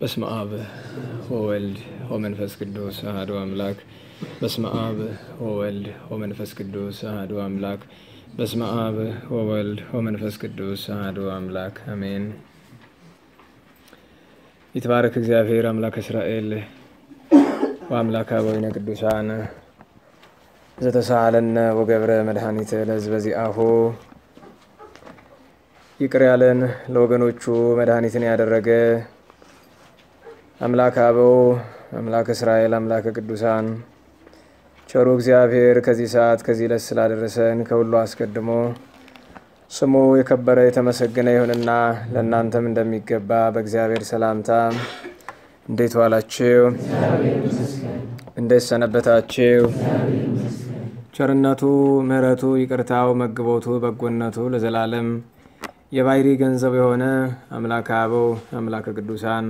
በስመ አብ ወወልድ ወመንፈስ ቅዱስ አሐዱ አምላክ። በስመ አብ ወወልድ ወመንፈስ ቅዱስ አሐዱ አምላክ። በስመ አብ ወወልድ ወመንፈስ ቅዱስ አሐዱ አምላክ አሜን። ይትባረክ እግዚአብሔር አምላክ እስራኤል ወአምላክ አበዊነ ቅዱሳን ዘተሳሃለነ ወገብረ መድኃኒተ ለሕዝበ ዚአሁ ይቅር ያለን ለወገኖቹ መድኃኒትን ያደረገ አምላክ አበው አምላክ እስራኤል አምላክ ቅዱሳን ቸሩ እግዚአብሔር ከዚህ ሰዓት ከዚህ ዕለት ስላደረሰን ከሁሉ አስቀድሞ ስሙ የከበረ የተመሰገነ ይሁንና ለእናንተም እንደሚገባ በእግዚአብሔር ሰላምታ እንዴት ዋላችሁ? እንዴት ሰነበታችሁ? ቸርነቱ፣ ምሕረቱ፣ ይቅርታው፣ መግቦቱ፣ በጎነቱ ለዘላለም የባሕሪ ገንዘብ የሆነ አምላክ አበው አምላክ ቅዱሳን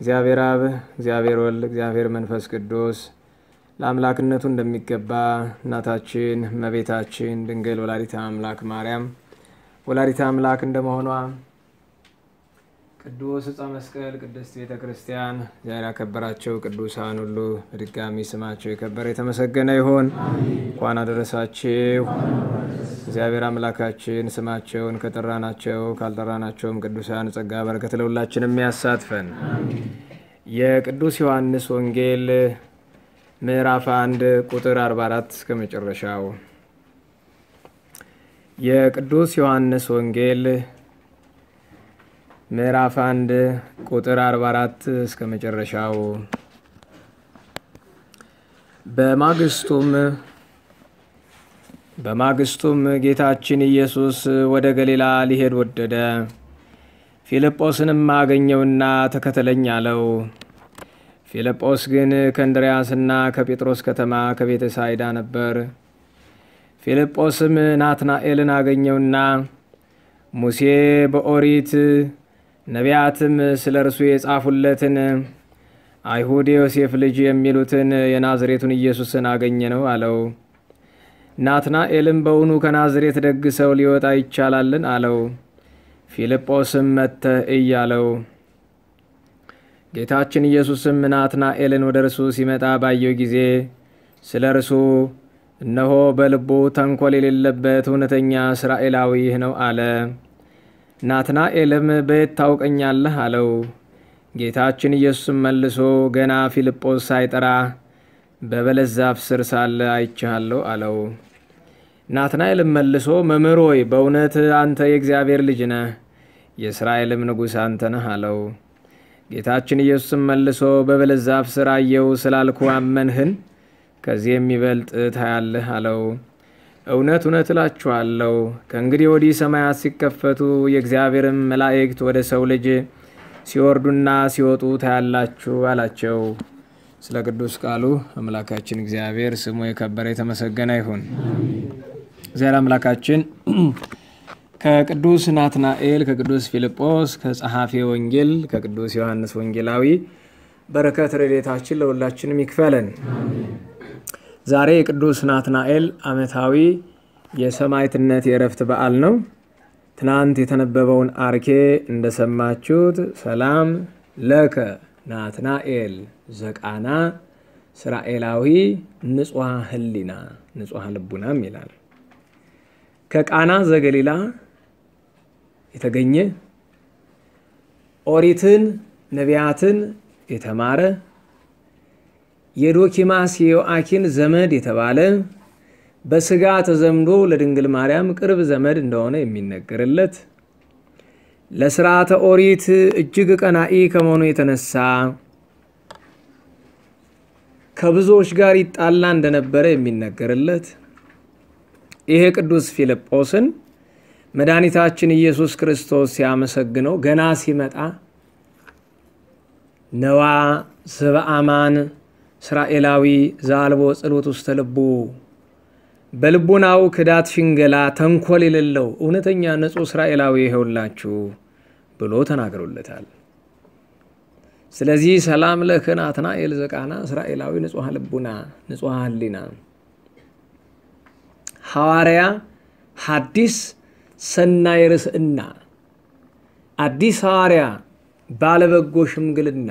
እግዚአብሔር አብ፣ እግዚአብሔር ወልድ፣ እግዚአብሔር መንፈስ ቅዱስ ለአምላክነቱ እንደሚገባ እናታችን እመቤታችን ድንግል ወላዲተ አምላክ ማርያም ወላዲተ አምላክ እንደመሆኗ ቅዱስ ዕፀ መስቀል ቅድስት ቤተ ክርስቲያን ዛሬ ያከበራቸው ቅዱሳን ሁሉ በድጋሚ ስማቸው የከበረ የተመሰገነ ይሁን። እንኳን አደረሳችሁ። እግዚአብሔር አምላካችን ስማቸውን ከጠራናቸው ካልጠራናቸውም ቅዱሳን ጸጋ በረከት ለሁላችንም የሚያሳትፈን የቅዱስ ዮሐንስ ወንጌል ምዕራፍ አንድ ቁጥር 44 እስከ መጨረሻው የቅዱስ ዮሐንስ ወንጌል ምዕራፍ አንድ ቁጥር 44 እስከ መጨረሻው። በማግስቱም በማግስቱም ጌታችን ኢየሱስ ወደ ገሊላ ሊሄድ ወደደ። ፊልጶስንም አገኘውና ተከተለኝ አለው። ፊልጶስ ግን ከእንድርያስና ከጴጥሮስ ከተማ ከቤተ ሳይዳ ነበር። ፊልጶስም ናትናኤልን አገኘውና ሙሴ በኦሪት ነቢያትም ስለ እርሱ የጻፉለትን አይሁድ የዮሴፍ ልጅ የሚሉትን የናዝሬቱን ኢየሱስን አገኘ ነው አለው። ናትናኤልም በውኑ ከናዝሬት ደግ ሰው ሊወጣ ይቻላልን? አለው። ፊልጶስም መጥተህ እይ አለው። ጌታችን ኢየሱስም ናትናኤልን ወደ እርሱ ሲመጣ ባየው ጊዜ ስለ እርሱ እነሆ በልቡ ተንኮል የሌለበት እውነተኛ እስራኤላዊ ነው አለ። ናትናኤልም በየት ታውቀኛለህ? አለው። ጌታችን ኢየሱስም መልሶ ገና ፊልጶስ ሳይጠራ በበለስ ዛፍ ስር ሳለ አይቼሃለሁ አለው። ናትናኤልም መልሶ መምህር ሆይ በእውነት አንተ የእግዚአብሔር ልጅ ነህ፣ የእስራኤልም ንጉሥ አንተ ነህ አለው። ጌታችን ኢየሱስም መልሶ በበለስ ዛፍ ስር አየው ስላልኩ አመንህን? ከዚህ የሚበልጥ ታያለህ አለው። እውነት እውነት እላችኋለሁ ከእንግዲህ ወዲህ ሰማያት ሲከፈቱ የእግዚአብሔርም መላእክት ወደ ሰው ልጅ ሲወርዱና ሲወጡ ታያላችሁ አላቸው። ስለ ቅዱስ ቃሉ አምላካችን እግዚአብሔር ስሙ የከበረ የተመሰገነ ይሁን። እግዚአብሔር አምላካችን ከቅዱስ ናትናኤል፣ ከቅዱስ ፊልጶስ፣ ከጸሐፌ ወንጌል፣ ከቅዱስ ዮሐንስ ወንጌላዊ በረከት ረድኤታችን ለሁላችንም ይክፈለን። ዛሬ የቅዱስ ናትናኤል ዓመታዊ የሰማዕትነት የእረፍት በዓል ነው። ትናንት የተነበበውን አርኬ እንደሰማችሁት ሰላም ለከ ናትናኤል ዘቃና እስራኤላዊ ንጹሐ ሕሊና ንጹሐ ልቡናም ይላል። ከቃና ዘገሊላ የተገኘ ኦሪትን ነቢያትን የተማረ የዶኪማስ የዮአኪን ዘመድ የተባለ በስጋ ተዘምዶ ለድንግል ማርያም ቅርብ ዘመድ እንደሆነ የሚነገርለት ለስርዓተ ኦሪት እጅግ ቀናኢ ከመሆኑ የተነሳ ከብዙዎች ጋር ይጣላ እንደነበረ የሚነገርለት ይሄ ቅዱስ ፊልጶስን መድኃኒታችን ኢየሱስ ክርስቶስ ሲያመሰግነው ገና ሲመጣ ነዋ ዘበአማን እስራኤላዊ ዘአልቦ ጸሎት ውስተ ልቡ በልቡናው ክዳት፣ ሽንገላ፣ ተንኮል የሌለው እውነተኛ ንጹሕ እስራኤላዊ ይኸውላችሁ ብሎ ተናግሮለታል። ስለዚህ ሰላም ለከ ናትናኤል ዘቃና እስራኤላዊ ንጹሐ ልቡና ንጹሐ ሕሊና ሐዋርያ ሐዲስ ሰናይ ርስእና አዲስ ሐዋርያ ባለበጎ ሽምግልና።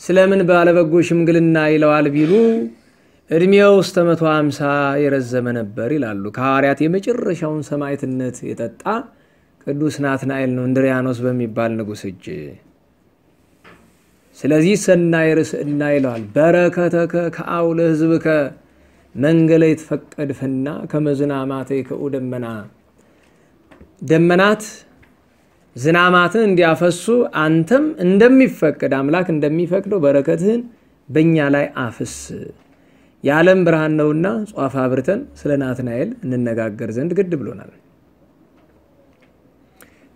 ስለምን ባለበጎ ሽምግልና ይለዋል ቢሉ ዕድሜው እስከ መቶ ሃምሳ የረዘመ ነበር ይላሉ። ከሐዋርያት የመጨረሻውን ሰማዕትነት የጠጣ ቅዱስ ናትናኤል ነው እንድሪያኖስ በሚባል ንጉሥ እጅ። ስለዚህ ሰናይ ርስዕና ይለዋል። በረከተከ ከአውለ ሕዝብከ መንገለ ይትፈቀድ ፍና ከመዝናማተ ይክኡ ደመና ደመናት ዝናማትን እንዲያፈሱ አንተም እንደሚፈቅድ አምላክ እንደሚፈቅደው በረከትህን በእኛ ላይ አፍስ። የዓለም ብርሃን ነውና ጧፍ አብርተን ስለ ናትናኤል እንነጋገር ዘንድ ግድ ብሎናል።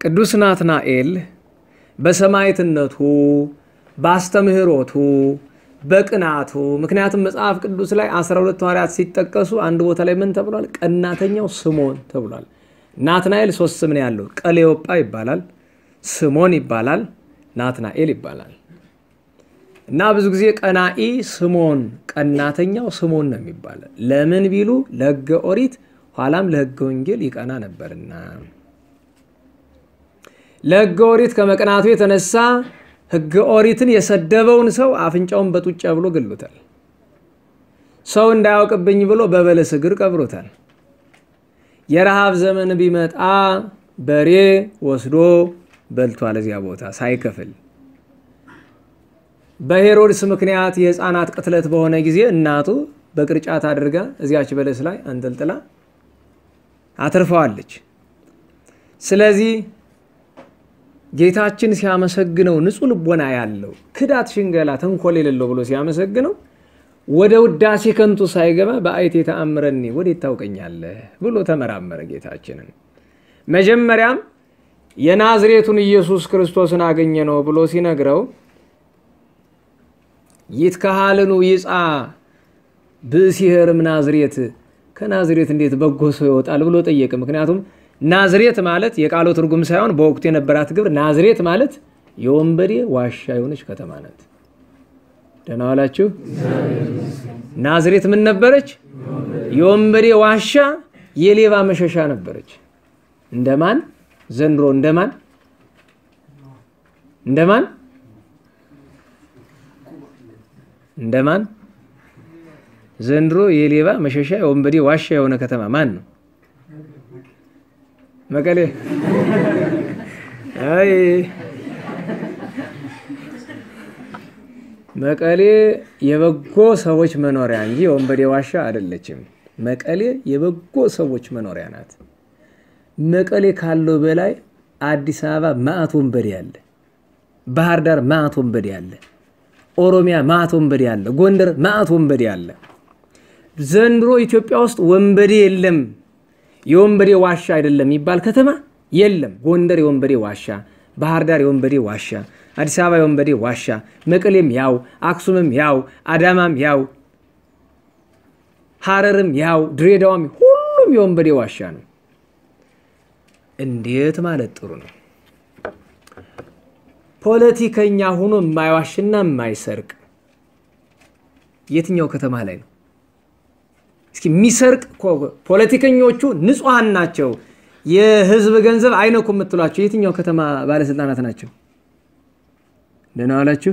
ቅዱስ ናትናኤል በሰማዕትነቱ በአስተምህሮቱ በቅናቱ ምክንያቱም መጽሐፍ ቅዱስ ላይ አስራ ሁለት ሐዋርያት ሲጠቀሱ አንድ ቦታ ላይ ምን ተብሏል? ቀናተኛው ስምዖን ተብሏል። ናትናኤል ሶስት ስም ነው ያለው። ቀሌዮጳ ይባላል፣ ስምዖን ይባላል፣ ናትናኤል ይባላል። እና ብዙ ጊዜ ቀናኢ ስምዖን፣ ቀናተኛው ስምዖን ነው የሚባለው። ለምን ቢሉ ለሕገ ኦሪት ኋላም ለሕገ ወንጌል ይቀና ነበርና ለሕገ ኦሪት ከመቅናቱ የተነሳ ሕገ ኦሪትን የሰደበውን ሰው አፍንጫውን በጡጫ ብሎ ገሎታል። ሰው እንዳያውቅብኝ ብሎ በበለስ እግር ቀብሮታል። የረሃብ ዘመን ቢመጣ በሬ ወስዶ በልቷል እዚያ ቦታ ሳይከፍል። በሄሮድስ ምክንያት የሕፃናት ቅትለት በሆነ ጊዜ እናቱ በቅርጫት አድርጋ እዚያች በለስ ላይ አንጠልጥላ አትርፈዋለች። ስለዚህ ጌታችን ሲያመሰግነው ንጹሕ ልቦና ያለው ክዳት፣ ሽንገላ፣ ተንኮል የሌለው ብሎ ሲያመሰግነው ወደ ውዳሴ ከንቱ ሳይገባ በአይቴ ተአምረኒ ወዴት ታውቀኛለህ ብሎ ተመራመረ ጌታችንን። መጀመሪያም የናዝሬቱን ኢየሱስ ክርስቶስን አገኘ ነው ብሎ ሲነግረው ይትከሃልኑ ይጻ ብእሲሄርም ናዝሬት ከናዝሬት እንዴት በጎ ሰው ይወጣል ብሎ ጠየቀ። ምክንያቱም ናዝሬት ማለት የቃሉ ትርጉም ሳይሆን በወቅቱ የነበራት ግብር ናዝሬት ማለት የወንበዴ ዋሻ የሆነች ከተማ ናት። ደህና ዋላችሁ። ናዝሬት ምን ነበረች? የወንበዴ ዋሻ፣ የሌባ መሸሻ ነበረች። እንደማን ዘንድሮ እንደማን እንደማን እንደማን ዘንድሮ የሌባ መሸሻ የወንበዴ ዋሻ የሆነ ከተማ ማን ነው? መቀሌ። አይ መቀሌ የበጎ ሰዎች መኖሪያ እንጂ የወንበዴ ዋሻ አይደለችም። መቀሌ የበጎ ሰዎች መኖሪያ ናት። መቀሌ ካለው በላይ አዲስ አበባ ማዕት ወንበዴ አለ። ባህር ዳር ማዕት ወንበዴ አለ። ኦሮሚያ ማዕት ወንበዴ አለ። ጎንደር ማዕት ወንበዴ አለ። ዘንድሮ ኢትዮጵያ ውስጥ ወንበዴ የለም የወንበዴ ዋሻ አይደለም የሚባል ከተማ የለም። ጎንደር የወንበዴ ዋሻ፣ ባህር ዳር የወንበዴ ዋሻ፣ አዲስ አበባ የወንበዴ ዋሻ፣ መቀሌም ያው፣ አክሱምም ያው፣ አዳማም ያው፣ ሐረርም ያው፣ ድሬዳዋም ሁሉም የወንበዴ ዋሻ ነው። እንዴት ማለት ጥሩ ነው። ፖለቲከኛ ሆኖ የማይዋሽና የማይሰርቅ የትኛው ከተማ ላይ ነው? እስኪ የሚሰርቅ ፖለቲከኞቹ ንጹሐን ናቸው፣ የህዝብ ገንዘብ አይነኩ የምትሏቸው የትኛው ከተማ ባለስልጣናት ናቸው? ደህና ዋላችሁ።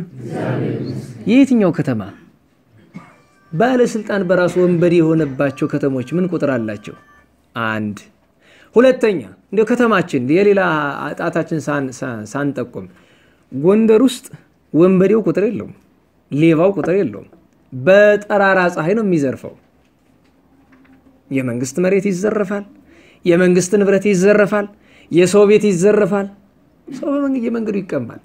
የየትኛው ከተማ ባለስልጣን በራሱ ወንበዴ የሆነባቸው ከተሞች ምን ቁጥር አላቸው? አንድ ሁለተኛ፣ እንደ ከተማችን የሌላ ጣታችን ሳንጠቁም ጎንደር ውስጥ ወንበዴው ቁጥር የለውም፣ ሌባው ቁጥር የለውም። በጠራራ ፀሐይ ነው የሚዘርፈው። የመንግስት መሬት ይዘረፋል፣ የመንግስት ንብረት ይዘረፋል፣ የሰው ቤት ይዘረፋል፣ ሰው በየመንገዱ ይቀማል።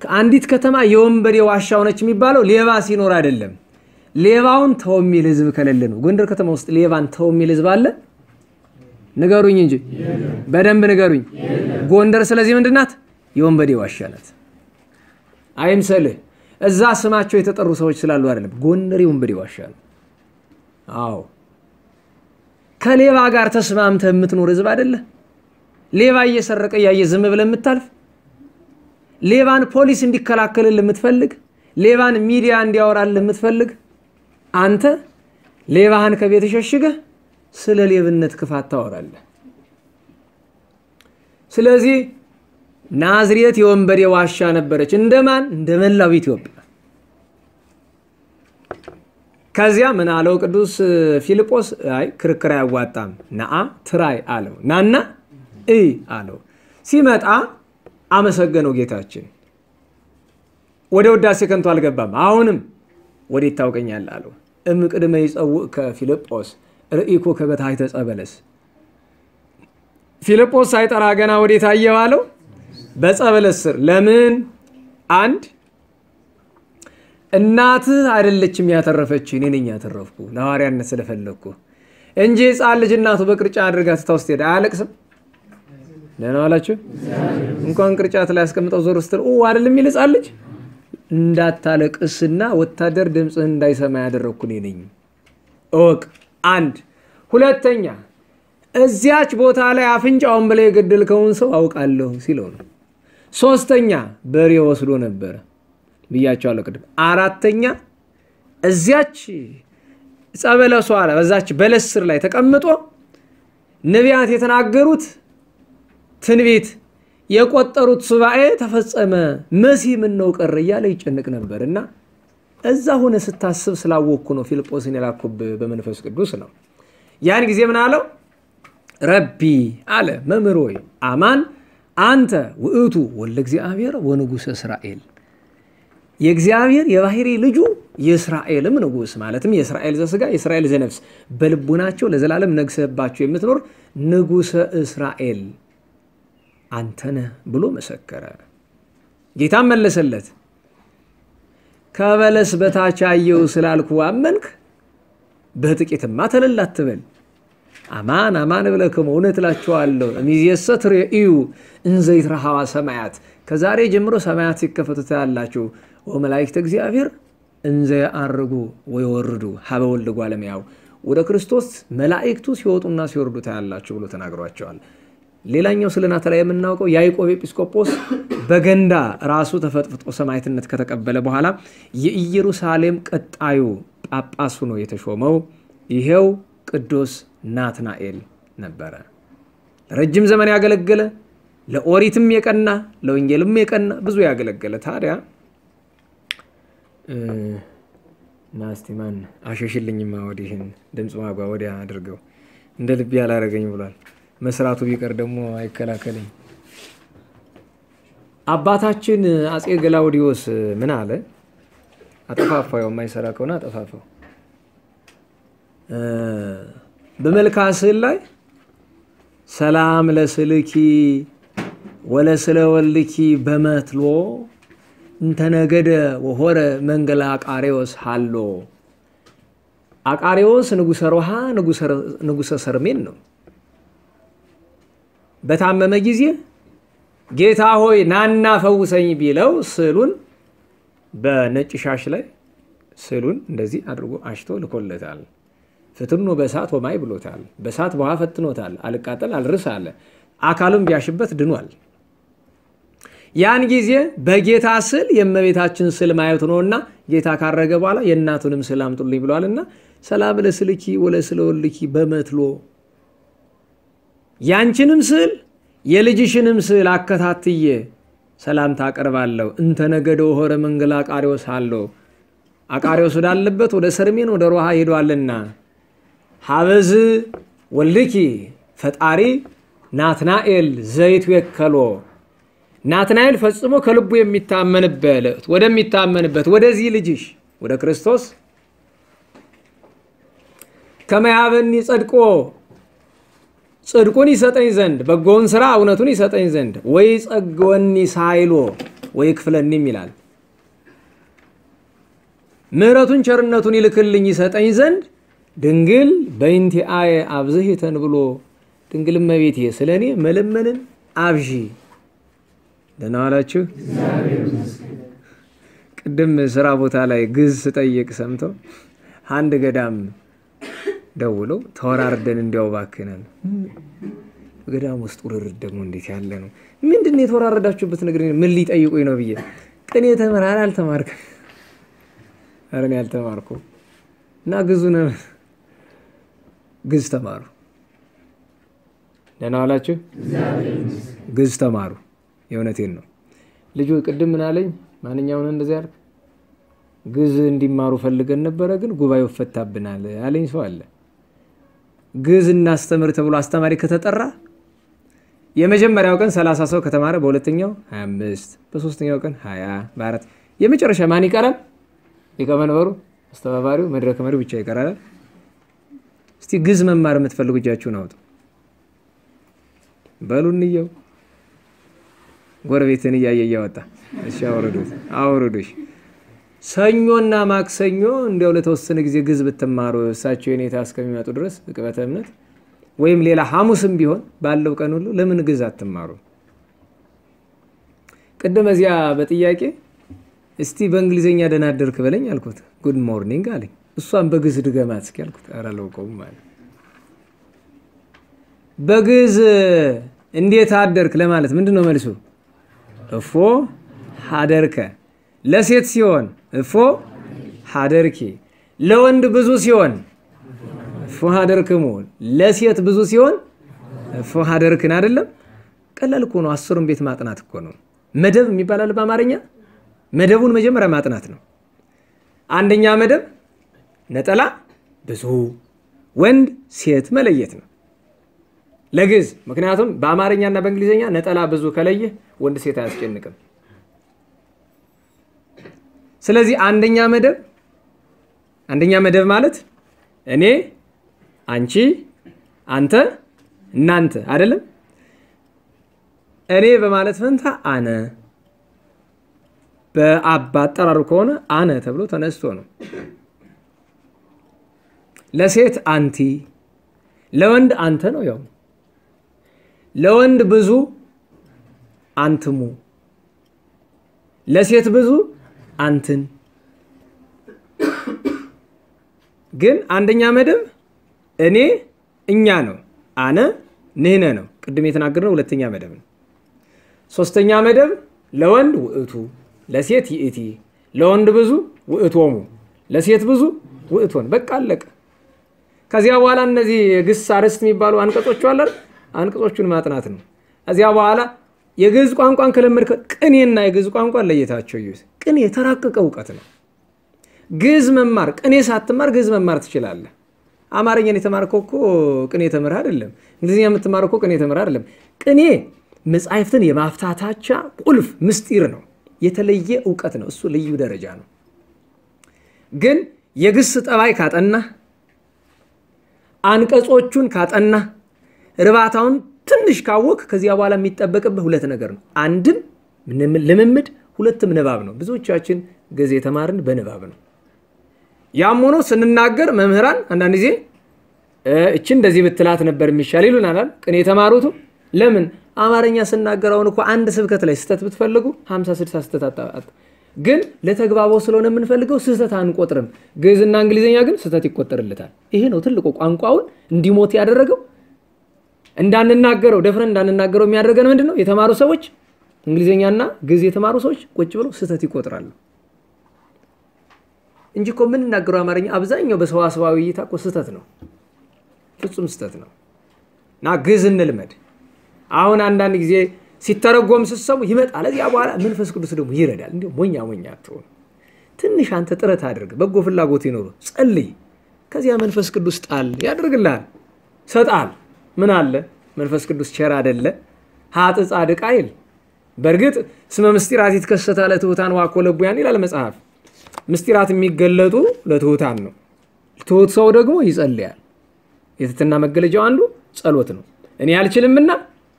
አንዲት ከተማ የወንበዴ ዋሻ ሆነች የሚባለው ሌባ ሲኖር አይደለም። ሌባውን ተው የሚል ህዝብ ከሌለ ነው። ጎንደር ከተማ ውስጥ ሌባን ተው የሚል ህዝብ አለ? ንገሩኝ እንጂ በደንብ ንገሩኝ። ጎንደር ስለዚህ ምንድን ናት? የወንበዴ ዋሻ ናት። አይምሰልህ። እዛ ስማቸው የተጠሩ ሰዎች ስላሉ አይደለም። ጎንደር የወንበዴ ዋሻ ነው። አዎ ከሌባ ጋር ተስማምተህ የምትኖር ህዝብ አይደለ? ሌባ እየሰረቀ እያየ ዝም ብለህ የምታልፍ ሌባን ፖሊስ እንዲከላከልልህ የምትፈልግ ሌባን ሚዲያ እንዲያወራልህ የምትፈልግ አንተ ሌባህን ከቤት ሸሽገህ ስለ ሌብነት ክፋት ታወራለህ። ስለዚህ ናዝሬት የወንበዴ ዋሻ ነበረች። እንደማን? እንደ መላው ኢትዮጵያ። ከዚያ ምን አለው ቅዱስ ፊልጶስ? አይ ክርክር አያዋጣም፣ ነአ ትራይ አለው። ናና እ አለው። ሲመጣ አመሰገነው ጌታችን። ወደ ውዳሴ ከንቱ አልገባም። አሁንም ወዴት ታውቀኛለህ አለው። እምቅድመ ይጸውዕ ከፊልጶስ ርኢኮ ከበታሕተ ዕፀ ፊልጶስ ሳይጠራ ገና ወዴት አየው አለው? በዕፀ ስር። ለምን? አንድ እናትህ አይደለችም ያተረፈች፣ እኔ ነኝ ያተረፍኩ ለሐዋርያነት ስለፈለግኩ እንጂ ሕፃን ልጅ እናቱ በቅርጫ አድርጋ ትታው ስትሄድ አያለቅስም? ደህና ዋላችሁ። እንኳን ቅርጫት ላይ ያስቀምጠው ዞር ስትል አይደለም የሚል ሕፃን ልጅ እንዳታለቅስና ወታደር ድምፅህን እንዳይሰማ ያደረግኩ እኔ ነኝ። እወቅ። አንድ ሁለተኛ እዚያች ቦታ ላይ አፍንጫውን ብለህ የገደልከውን ሰው አውቃለሁ ሲለው ነው። ሶስተኛ በሬ ወስዶ ነበረ ብያቸዋለሁ ቅድም። አራተኛ እዚያች ጸበለሷ በዛች በለስ ስር ላይ ተቀምጦ ነቢያት የተናገሩት ትንቢት የቆጠሩት ሱባኤ ተፈጸመ፣ መሲህ ምነው ቀረ እያለ ይጨንቅ ነበር እና እዛ ሆነ ስታስብ ስላወቅኩ ነው ፊልጶስን የላኩብህ በመንፈስ ቅዱስ ነው። ያን ጊዜ ምን አለው? ረቢ አለ መምህር ሆይ አማን አንተ ውእቱ ወልደ እግዚአብሔር ወንጉሰ እስራኤል የእግዚአብሔር የባህሪ ልጁ የእስራኤልም ንጉስ ማለትም የእስራኤል ዘስጋ የእስራኤል ዘነፍስ በልቡናቸው ለዘላለም ነግሰባቸው የምትኖር ንጉሰ እስራኤል አንተነህ ብሎ መሰከረ። ጌታም መለሰለት ከበለስ በታች አየው ስላልኩ አመንክ? በጥቂትማ ተለል አትበል። አማን አማን እብለክሙ እውነት እላችኋለሁ እምይእዜሰ ትሬእዩ እንዘ ይትረኃዋ ሰማያት ከዛሬ ጀምሮ ሰማያት ሲከፈቱ ታያላችሁ። ወመላእክተ እግዚአብሔር እንዘ ያዐርጉ ወይወርዱ ሀበ ወልደ እጓለ እመሕያው ወደ ክርስቶስ መላእክቱ ሲወጡና ሲወርዱ ታያላችሁ ብሎ ተናግሯቸዋል። ሌላኛው ስለ ናትናኤል የምናውቀው ያዕቆብ ኤጲስቆጶስ በገንዳ ራሱ ተፈጥፍጦ ሰማዕትነት ከተቀበለ በኋላ የኢየሩሳሌም ቀጣዩ ጳጳስ ሆኖ የተሾመው ይሄው ቅዱስ ናትናኤል ነበረ። ረጅም ዘመን ያገለገለ ለኦሪትም የቀና ለወንጌልም የቀና ብዙ ያገለገለ ታዲያ ናስቲ ማን አሸሽልኝማ ወዲህን ድምፅ ማጓ ወዲያ አድርገው እንደ ልቤ ያላረገኝ ብሏል። መስራቱ ቢቀር ደግሞ አይከላከለኝ። አባታችን አፄ ገላውዲዮስ ምን አለ? አጠፋፋው፣ ያው የማይሰራ ከሆነ አጠፋፋው። በመልካ ስዕል ላይ ሰላም ለስልኪ ወለስለ ወልኪ በመትሎ እንተነገደ ወሆረ መንገላ አቃሬዎስ ሃሎ። አቃሬዎስ ንጉሰ ሮሃ ንጉሰ ሰርሜን ነው። በታመመ ጊዜ ጌታ ሆይ ናና ፈውሰኝ ቢለው ስዕሉን በነጭ ሻሽ ላይ ስዕሉን እንደዚህ አድርጎ አሽቶ ልኮለታል። ፍትኖ በእሳት ወማይ ብሎታል። በእሳት በውሃ ፈትኖታል። አልቃጠል አልርስ አለ። አካሉም ቢያሽበት ድኗል። ያን ጊዜ በጌታ ስዕል የእመቤታችን ስዕል ማየቱ ነውና ጌታ ካረገ በኋላ የእናቱንም ስዕል አምጡልኝ ብለዋልና ሰላም ለስልኪ ወለስለ ወልኪ በመትሎ። ያንቺንም ስዕል የልጅሽንም ስዕል አከታትዬ ሰላምታ አቀርባለሁ። እንተነገደ ሆረ መንገላ አቃሪዎስ አለው። አቃሪዎስ ወዳለበት ወደ ሰርሜን ወደ ሮሃ ሄዷልና ሀበዝ ወልድኪ ፈጣሪ ናትናኤል ዘይት ወከሎ ናትናኤል ፈጽሞ ከልቡ የሚታመንበት ወደሚታመንበት ወደዚህ ልጅሽ ወደ ክርስቶስ ከመያበኒ ጸድቆ ጽድቁን ይሰጠኝ ዘንድ በጎውን ስራ እውነቱን ይሰጠኝ ዘንድ ወይ ጸግወኒ ሳይሎ ወይ ክፍለኒም ይላል። ምሕረቱን ቸርነቱን ይልክልኝ ይሰጠኝ ዘንድ ድንግል በእንቲአየ አብዝሂተን ብሎ ድንግል እመቤቴ ስለ እኔ መለመንን አብዢ። ደህና ዋላችሁ። ቅድም ስራ ቦታ ላይ ግዝ ስጠይቅ ሰምተው አንድ ገዳም ደውለው ተወራርደን እንዲያው ባክነን ገዳም ውስጥ ውርርድ ደግሞ እንዴት ያለ ነው? ምንድን ነው የተወራረዳችሁበት ነገር? ምን ሊጠይቁኝ ነው ብዬ ቅኔ ተምረሃል አልተማርክም? ኧረ እኔ አልተማርኩም። እና ግዙ ነው ግዝ ተማሩ። ደህና ዋላችሁ። ግዝ ተማሩ። የእውነቴን ነው። ልጁ ቅድም ምን አለኝ? ማንኛውን እንደዚህ ያልክ ግዕዝ እንዲማሩ ፈልገን ነበረ፣ ግን ጉባኤው ፈታብናል አለኝ ሰው አለ። ግዕዝ እናስተምር ተብሎ አስተማሪ ከተጠራ የመጀመሪያው ቀን 30 ሰው ከተማረ በሁለተኛው 25 በሶስተኛው ቀን 20 በአራት የመጨረሻ ማን ይቀራል? ሊቀመንበሩ፣ አስተባባሪው፣ መድረክ መሪው ብቻ ይቀራል። እስቲ ግዕዝ መማር የምትፈልጉ እጃችሁን አውጡ። በሉ እንየው። ጎረቤትን እያየ እያወጣ እሺ፣ አውርዱት አውርዱት። ሰኞና ማክሰኞ እንዲያው ለተወሰነ ጊዜ ግዕዝ ብትማሩ እሳቸው የኔታ እስከሚመጡ ድረስ ዕቅበተ እምነት ወይም ሌላ ሐሙስም ቢሆን ባለው ቀን ሁሉ ለምን ግዕዝ አትማሩ? ቅድም እዚያ በጥያቄ እስቲ በእንግሊዝኛ ደህና አደርክ በለኝ አልኩት። Good morning አለኝ። እሷን በግዕዝ ድገማት እስኪ አልኩት። ኧረ አላውቀውም አለ። በግዕዝ እንዴት አደርክ ለማለት ምንድን ነው መልሱ? እፎ ሀደርከ። ለሴት ሲሆን እፎ ሀደርኪ። ለወንድ ብዙ ሲሆን እፎ ሀደርክሙ። ለሴት ብዙ ሲሆን እፎ ሀደርክን። አይደለም ቀላል እኮ ነው። አስሩን ቤት ማጥናት እኮ ነው። መደብ የሚባላል በአማርኛ መደቡን መጀመሪያ ማጥናት ነው። አንደኛ መደብ ነጠላ ብዙ፣ ወንድ ሴት መለየት ነው ለግዕዝ። ምክንያቱም በአማርኛና በእንግሊዝኛ ነጠላ ብዙ ከለየ ወንድ ሴት አያስጨንቅም። ስለዚህ አንደኛ መደብ አንደኛ መደብ ማለት እኔ፣ አንቺ፣ አንተ፣ እናንተ አይደለም። እኔ በማለት ፈንታ አነ በአባ አጠራሩ ከሆነ አነ ተብሎ ተነስቶ ነው። ለሴት አንቲ፣ ለወንድ አንተ ነው። ያው ለወንድ ብዙ አንትሙ፣ ለሴት ብዙ አንትን። ግን አንደኛ መደብ እኔ እኛ ነው። አነ ንህነ ነው። ቅድም የተናገርነው ሁለተኛ መደብ ነው። ሶስተኛ መደብ ለወንድ ውእቱ ለሴት ይእቲ፣ ለወንድ ብዙ ውእቶሙ፣ ለሴት ብዙ ውእቶን። በቃ አለቀ። ከዚያ በኋላ እነዚህ ግስ አርዕስት የሚባሉ አንቀጾቹ አለ አንቀጾቹን ማጥናት ነው። ከዚያ በኋላ የግዕዝ ቋንቋን ከለመድከ ቅኔና የግዕዝ ቋንቋን ለየታቸው ይ ቅኔ የተራቀቀ እውቀት ነው። ግዕዝ መማር ቅኔ ሳትማር ግዕዝ መማር ትችላለህ። አማርኛን የተማርከው እኮ ቅኔ ተምረህ አይደለም። እንግሊዝኛ የምትማር እኮ ቅኔ ተምረህ አይደለም። ቅኔ መጻሕፍትን የማፍታታቻ ቁልፍ ምስጢር ነው። የተለየ እውቀት ነው። እሱ ልዩ ደረጃ ነው። ግን የግስ ጠባይ ካጠና፣ አንቀጾቹን ካጠና፣ እርባታውን ትንሽ ካወቅ ከዚያ በኋላ የሚጠበቅብህ ሁለት ነገር ነው። አንድም ልምምድ፣ ሁለትም ንባብ ነው። ብዙዎቻችን ግዕዝ የተማርን በንባብ ነው። ያም ሆኖ ስንናገር መምህራን አንዳንድ ጊዜ እችን እንደዚህ ብትላት ነበር የሚሻል ይሉናል። ቅኔ የተማሩቱ ለምን አማርኛ ስናገር አሁን እኮ አንድ ስብከት ላይ ስህተት ብትፈልጉ 50 60 ስህተት አጣ። ግን ለተግባቦ ስለሆነ የምንፈልገው ስህተት አንቆጥርም። ግዕዝና እንግሊዝኛ ግን ስህተት ይቆጠርለታል። ይሄ ነው ትልቁ ቋንቋውን እንዲሞት ያደረገው። እንዳንናገረው ደፍረን እንዳንናገረው የሚያደርገን ምንድን ነው? የተማሩ ሰዎች እንግሊዝኛና ግዕዝ የተማሩ ሰዎች ቁጭ ብለው ስህተት ይቆጥራሉ እንጂ እኮ የምንናገረው አማርኛ አብዛኛው በሰዋሰዋዊ እይታ እኮ ስህተት ነው፣ ፍጹም ስህተት ነው። እና ግዕዝ እንልመድ። አሁን አንዳንድ ጊዜ ሲተረጎም ስትሰሙ ይመጣል። እዚያ በኋላ መንፈስ ቅዱስ ደግሞ ይረዳል። እንዲሁ ሞኛ ሞኛ አትሆኑ። ትንሽ አንተ ጥረት አድርግ፣ በጎ ፍላጎት ይኖሩ፣ ጸልይ። ከዚያ መንፈስ ቅዱስ ጣል ያደርግልሃል፣ ሰጣል። ምን አለ መንፈስ ቅዱስ ቸር አደለ ሀጥ ጻድቅ አይል። በእርግጥ ስመ ምስጢራት ይትከሰታ ለትሑታን ዋኮ ለቡያን ይላል መጽሐፍ። ምስጢራት የሚገለጡ ለትሑታን ነው። ትሑት ሰው ደግሞ ይጸልያል። የትሕትና መገለጫው አንዱ ጸሎት ነው። እኔ አልችልምና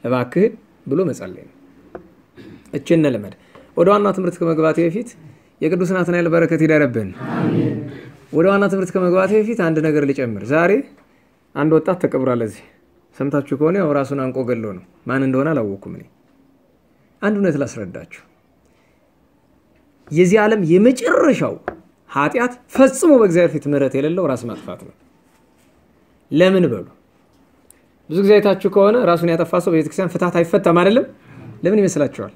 እባክህን ብሎ መጸለይ ነው። እችን እንልመድ። ወደ ዋናው ትምህርት ከመግባቴ በፊት የቅዱስ ናትናኤል በረከት ይደረብን። ወደ ዋናው ትምህርት ከመግባቴ በፊት አንድ ነገር ልጨምር። ዛሬ አንድ ወጣት ተቀብሯል። እዚህ ሰምታችሁ ከሆነ ያው ራሱን አንቆ ገሎ ነው። ማን እንደሆነ አላወኩም። እኔ አንድ እውነት ላስረዳችሁ። የዚህ ዓለም የመጨረሻው ኃጢአት ፈጽሞ በእግዚአብሔር ፊት ምሕረት የሌለው ራስ ማጥፋት ነው። ለምን በሉ ብዙ ጊዜ አይታችሁ ከሆነ ራሱን ያጠፋ ሰው በቤተክርስቲያን ፍትሐት አይፈታም አይደለም። ለምን ይመስላችኋል?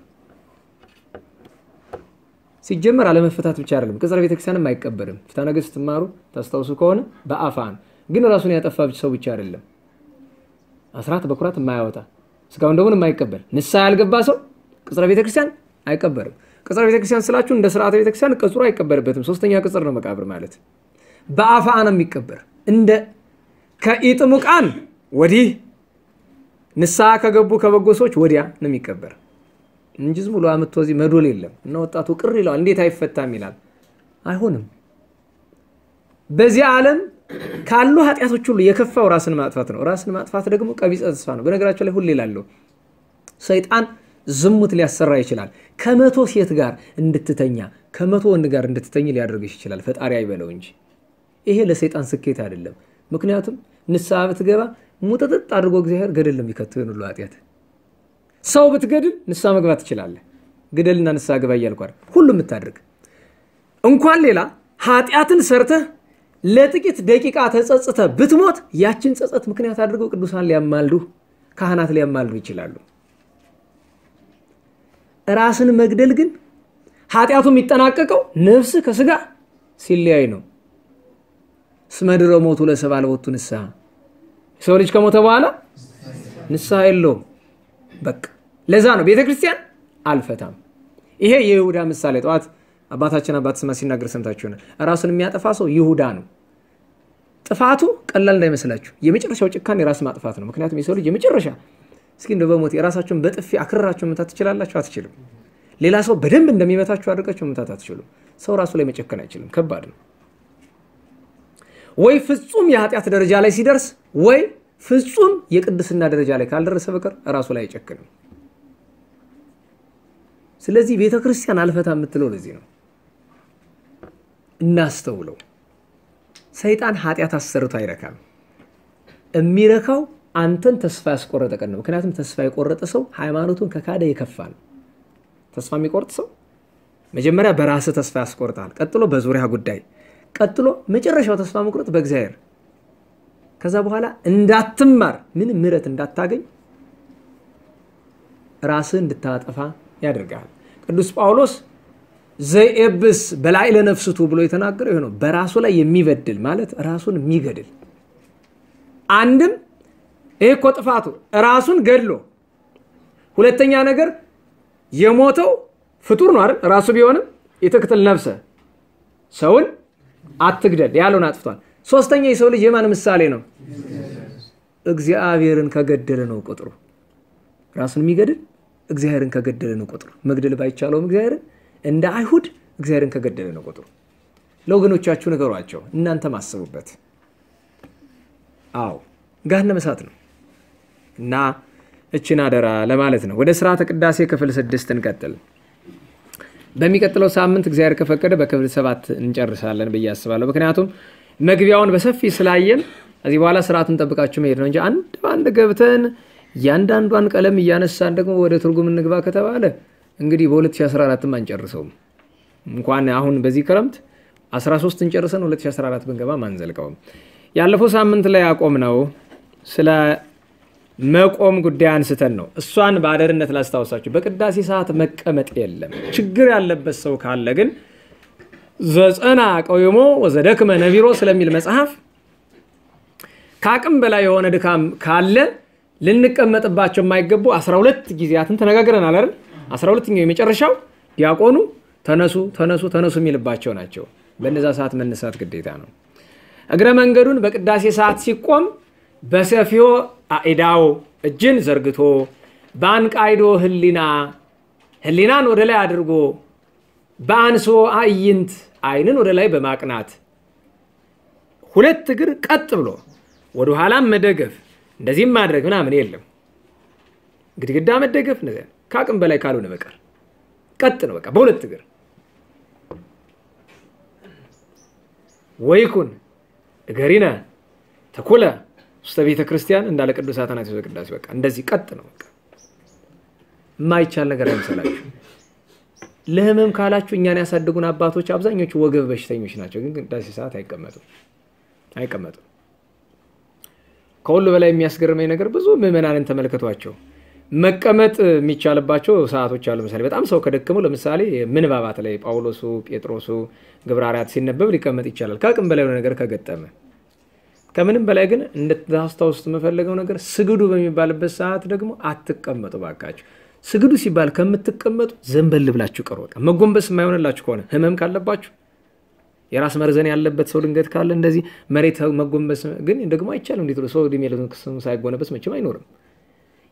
ሲጀመር አለመፈታት ብቻ አይደለም፣ ቅጽረ ቤተክርስቲያንም አይቀበልም። ፍትሐ ነገሥት ስትማሩ ታስታውሱ ከሆነ በአፋን ግን ራሱን ያጠፋ ሰው ብቻ አይደለም፣ አስራት በኩራት የማያወጣ እስካሁን ደግሞ የማይቀበል ንስሐ ያልገባ ሰው ቅጽረ ቤተክርስቲያን አይቀበርም። ቅጽረ ቤተክርስቲያን ስላችሁ እንደ ስርዓተ ቤተክርስቲያን ቅጽሩ አይቀበርበትም። ሶስተኛ ቅጽር ነው መቃብር ማለት። በአፋ ነው የሚቀበር። እንደ ከኢጥሙቃን ወዲህ ንስሐ ከገቡ ከበጎ ሰዎች ወዲያ ነው የሚቀበር እንጂ ዝም ብሎ አምጥቶ እዚህ መዶል የለም እና ወጣቱ ቅር ይለዋል። እንዴት አይፈታም ይላል። አይሆንም። በዚህ ዓለም ካሉ ኃጢአቶች ሁሉ የከፋው ራስን ማጥፋት ነው። ራስን ማጥፋት ደግሞ ቀቢጸ ተስፋ ነው። በነገራቸው ላይ ሁሌ ላለው ሰይጣን ዝሙት ሊያሰራ ይችላል። ከመቶ ሴት ጋር እንድትተኛ ከመቶ ወንድ ጋር እንድትተኝ ሊያደርግሽ ይችላል። ፈጣሪ አይበለው እንጂ ይሄ ለሰይጣን ስኬት አይደለም። ምክንያቱም ንስሐ ብትገባ ሙጥጥጥ አድርጎ እግዚአብሔር ገደል ነው ሁሉ ኃጢአት። ሰው ብትገድል ንስሐ መግባት ትችላለህ። ግደልና ንስሐ ግባ እያልኩ አይደል። ሁሉም የምታደርግ እንኳን ሌላ ኃጢአትን ሰርተህ ለጥቂት ደቂቃ ተጸጽተ ብትሞት ያችን ጸጸት ምክንያት አድርገው ቅዱሳን ሊያማልዱ ካህናት ሊያማልዱ ይችላሉ። ራስን መግደል ግን ኃጢአቱ የሚጠናቀቀው ነፍስ ከስጋ ሲለያይ ነው። እስመ ድኅረ ሞቱ ለሰብአ አልቦቱ ንስሐ የሰው ልጅ ከሞተ በኋላ ንስሐ የለውም። በቃ ለዛ ነው ቤተ ክርስቲያን አልፈታም። ይሄ የይሁዳ ምሳሌ ጠዋት አባታችን አባት ስማ ሲናገር ሰምታችሁ ይሆናል። ራሱን የሚያጠፋ ሰው ይሁዳ ነው። ጥፋቱ ቀላል እንዳይመስላችሁ የመጨረሻው ጭካኔ የራስ ማጥፋት ነው። ምክንያቱም የሰው ልጅ የመጨረሻ እስኪ እንደ በሞት የራሳችሁን በጥፊ አክርራችሁ መምታት ትችላላችሁ? አትችልም። ሌላ ሰው በደንብ እንደሚመታችሁ አድርጋችሁ መምታት አትችሉም። ሰው ራሱ ላይ መጨከን አይችልም። ከባድ ነው። ወይ ፍጹም የኃጢአት ደረጃ ላይ ሲደርስ ወይ ፍጹም የቅድስና ደረጃ ላይ ካልደረሰ በቀር ራሱ ላይ አይጨክንም። ስለዚህ ቤተ ክርስቲያን አልፈታ የምትለው ለዚህ ነው። እናስተውለው። ሰይጣን ኃጢአት አሰርቶ አይረካም። የሚረካው አንተን ተስፋ ያስቆረጠ ቀን ነው። ምክንያቱም ተስፋ የቆረጠ ሰው ሃይማኖቱን ከካደ የከፋ ነው። ተስፋ የሚቆርጥ ሰው መጀመሪያ በራስህ ተስፋ ያስቆርጣል። ቀጥሎ በዙሪያ ጉዳይ፣ ቀጥሎ መጨረሻው ተስፋ መቁረጥ በእግዚአብሔር ከዛ በኋላ እንዳትማር ምንም ምሕረት እንዳታገኝ ራስህ እንድታጠፋ ያደርጋል። ቅዱስ ጳውሎስ ዘኤብስ በላዕለ ነፍስቱ ብሎ የተናገረው ይሄ ነው። በራሱ ላይ የሚበድል ማለት ራሱን የሚገድል አንድም ይህ እኮ ጥፋቱ ራሱን ገድሎ፣ ሁለተኛ ነገር የሞተው ፍጡር ነው አይደል? ራሱ ቢሆንም የትክትል ነፍሰ ሰውን አትግደል ያለውን አጥፍቷል። ሶስተኛ የሰው ልጅ የማን ምሳሌ ነው? እግዚአብሔርን ከገደለ ነው ቁጥሩ። ራሱን የሚገድል እግዚአብሔርን ከገደለ ነው ቁጥሩ። መግደል ባይቻለውም እግዚአብሔርን እንደ አይሁድ እግዚአብሔርን ከገደለ ነው ቁጥሩ። ለወገኖቻችሁ ንገሯቸው፣ እናንተም አስቡበት። አዎ ገሃነመ እሳት ነው እና እችን አደራ ለማለት ነው። ወደ ስርዓተ ቅዳሴ ክፍል ስድስት እንቀጥል። በሚቀጥለው ሳምንት እግዚአብሔር ከፈቀደ በክፍል ሰባት እንጨርሳለን ብዬ አስባለሁ። ምክንያቱም መግቢያውን በሰፊ ስላየን ከዚህ በኋላ ስርዓቱን ጠብቃችሁ መሄድ ነው እንጂ አንድ በአንድ ገብተን እያንዳንዷን ቀለም እያነሳን ደግሞ ወደ ትርጉም እንግባ ከተባለ እንግዲህ በ2014ም አንጨርሰውም። እንኳን አሁን በዚህ ክረምት 13 እንጨርሰን 2014 ብንገባም አንዘልቀውም። ያለፈው ሳምንት ላይ ያቆምነው ስለ መቆም ጉዳይ አንስተን ነው። እሷን በአደርነት ላስታውሳችሁ። በቅዳሴ ሰዓት መቀመጥ የለም። ችግር ያለበት ሰው ካለ ግን ዘጸና ቀዊሞ ወዘደክመ ነቢሮ ስለሚል መጽሐፍ ከአቅም በላይ የሆነ ድካም ካለ ልንቀመጥባቸው የማይገቡ 12 ጊዜያትን ተነጋግረናል አይደል? 12ኛው የመጨረሻው ዲያቆኑ ተነሱ ተነሱ ተነሱ የሚልባቸው ናቸው። በነዛ ሰዓት መነሳት ግዴታ ነው። እግረ መንገዱን በቅዳሴ ሰዓት ሲቆም በሰፊዮ አኢዳው እጅን ዘርግቶ በአንቃይዶ ህሊና ህሊናን ወደ ላይ አድርጎ በአንሶ አዕይንት አይንን ወደ ላይ በማቅናት ሁለት እግር ቀጥ ብሎ ወደ ኋላም መደገፍ እንደዚህም ማድረግ ምናምን የለም። ግድግዳ መደገፍ ነገር ከአቅም በላይ ካልሆነ በቀር ቀጥ ነው። በቃ በሁለት እግር ወይኩን እገሪነ ተኩለ ውስተ ቤተ ክርስቲያን እንዳለ ቅዱስ አትናቴዎስ ዘቅዳሴ በቃ እንደዚህ ቀጥ ነው። በቃ የማይቻል ነገር አይምሰላችሁ። ለህመም ካላችሁ እኛን ያሳደጉን አባቶች አብዛኞቹ ወገብ በሽተኞች ናቸው፣ ግን ቅዳሴ ሰዓት አይቀመጡም አይቀመጡም። ከሁሉ በላይ የሚያስገርመኝ ነገር ብዙ ምዕመናንን ተመልከቷቸው። መቀመጥ የሚቻልባቸው ሰዓቶች አሉ። ምሳሌ በጣም ሰው ከደከመው ለምሳሌ ምንባባት ላይ ጳውሎሱ፣ ጴጥሮሱ ግብረ ሐዋርያት ሲነበብ ሊቀመጥ ይቻላል፣ ከአቅም በላይ ነገር ከገጠመ። ከምንም በላይ ግን እንድታስታውሱት የምፈልገው ነገር ስግዱ በሚባልበት ሰዓት ደግሞ አትቀመጡ ባካችሁ። ስግዱ ሲባል ከምትቀመጡ ዘንበል ብላችሁ ቀሩ። በቃ መጎንበስ የማይሆንላችሁ ከሆነ ህመም ካለባችሁ የራስ መርዘን ያለበት ሰው ድንገት ካለ እንደዚህ መሬት መጎንበስ ግን ደግሞ አይቻልም። እንዴት ሰው እድሜ ሳይጎነበስ መቼም አይኖርም።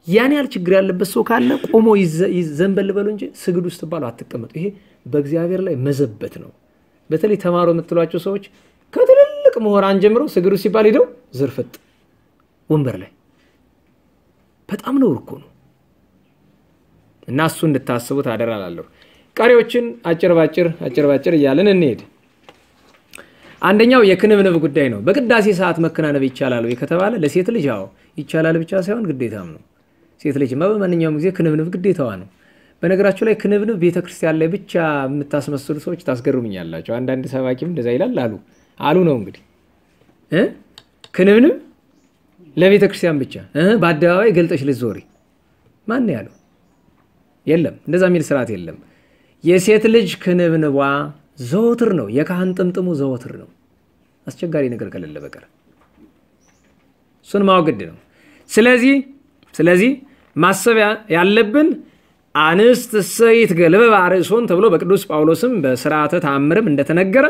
ያን ያህል ችግር ያለበት ሰው ካለ ቆሞ ዘንበል በሉ እንጂ ስግዱ ስትባሉ አትቀመጡ። ይሄ በእግዚአብሔር ላይ መዘበት ነው። በተለይ ተማሩ የምትሏቸው ሰዎች ከትልልቅ ምሁራን ጀምረው ስግዱ ሲባል ሂደው ዝርፍጥ ወንበር ላይ በጣም ነውር እኮ ነው። እና እሱ እንድታስቡት አደራ ቀሪዎችን አጭር ባጭር አጭር ባጭር እያለን እንሄድ። አንደኛው የክንብንብ ጉዳይ ነው። በቅዳሴ ሰዓት መከናነብ ይቻላል ወይ ከተባለ ለሴት ልጅ አዎ ይቻላል ብቻ ሳይሆን ግዴታም ነው። ሴት ልጅማ በማንኛውም ጊዜ ክንብንብ ግዴታዋ ነው። በነገራችሁ ላይ ክንብንብ ቤተ ክርስቲያን ላይ ብቻ የምታስመስሉ ሰዎች ታስገርሙኛላቸው። አንዳንድ ሰባኪም እንደዛ ይላል አሉ አሉ ነው እንግዲህ ክንብንብ ለቤተ ክርስቲያን ብቻ በአደባባይ ገልጠሽ ልትዞሪ ማን ያለው? የለም እንደዛ የሚል ስርዓት የለም። የሴት ልጅ ክንብንቧ ዘወትር ነው። የካህን ጥምጥሙ ዘወትር ነው። አስቸጋሪ ነገር ከሌለ በቀር እሱን ማወቅ ግድ ነው። ስለዚህ ስለዚህ ማሰቢያ ያለብን አንስት እሰይት ገልበ አርእሶን ተብሎ በቅዱስ ጳውሎስም በስርዓተ ተአምርም እንደተነገረ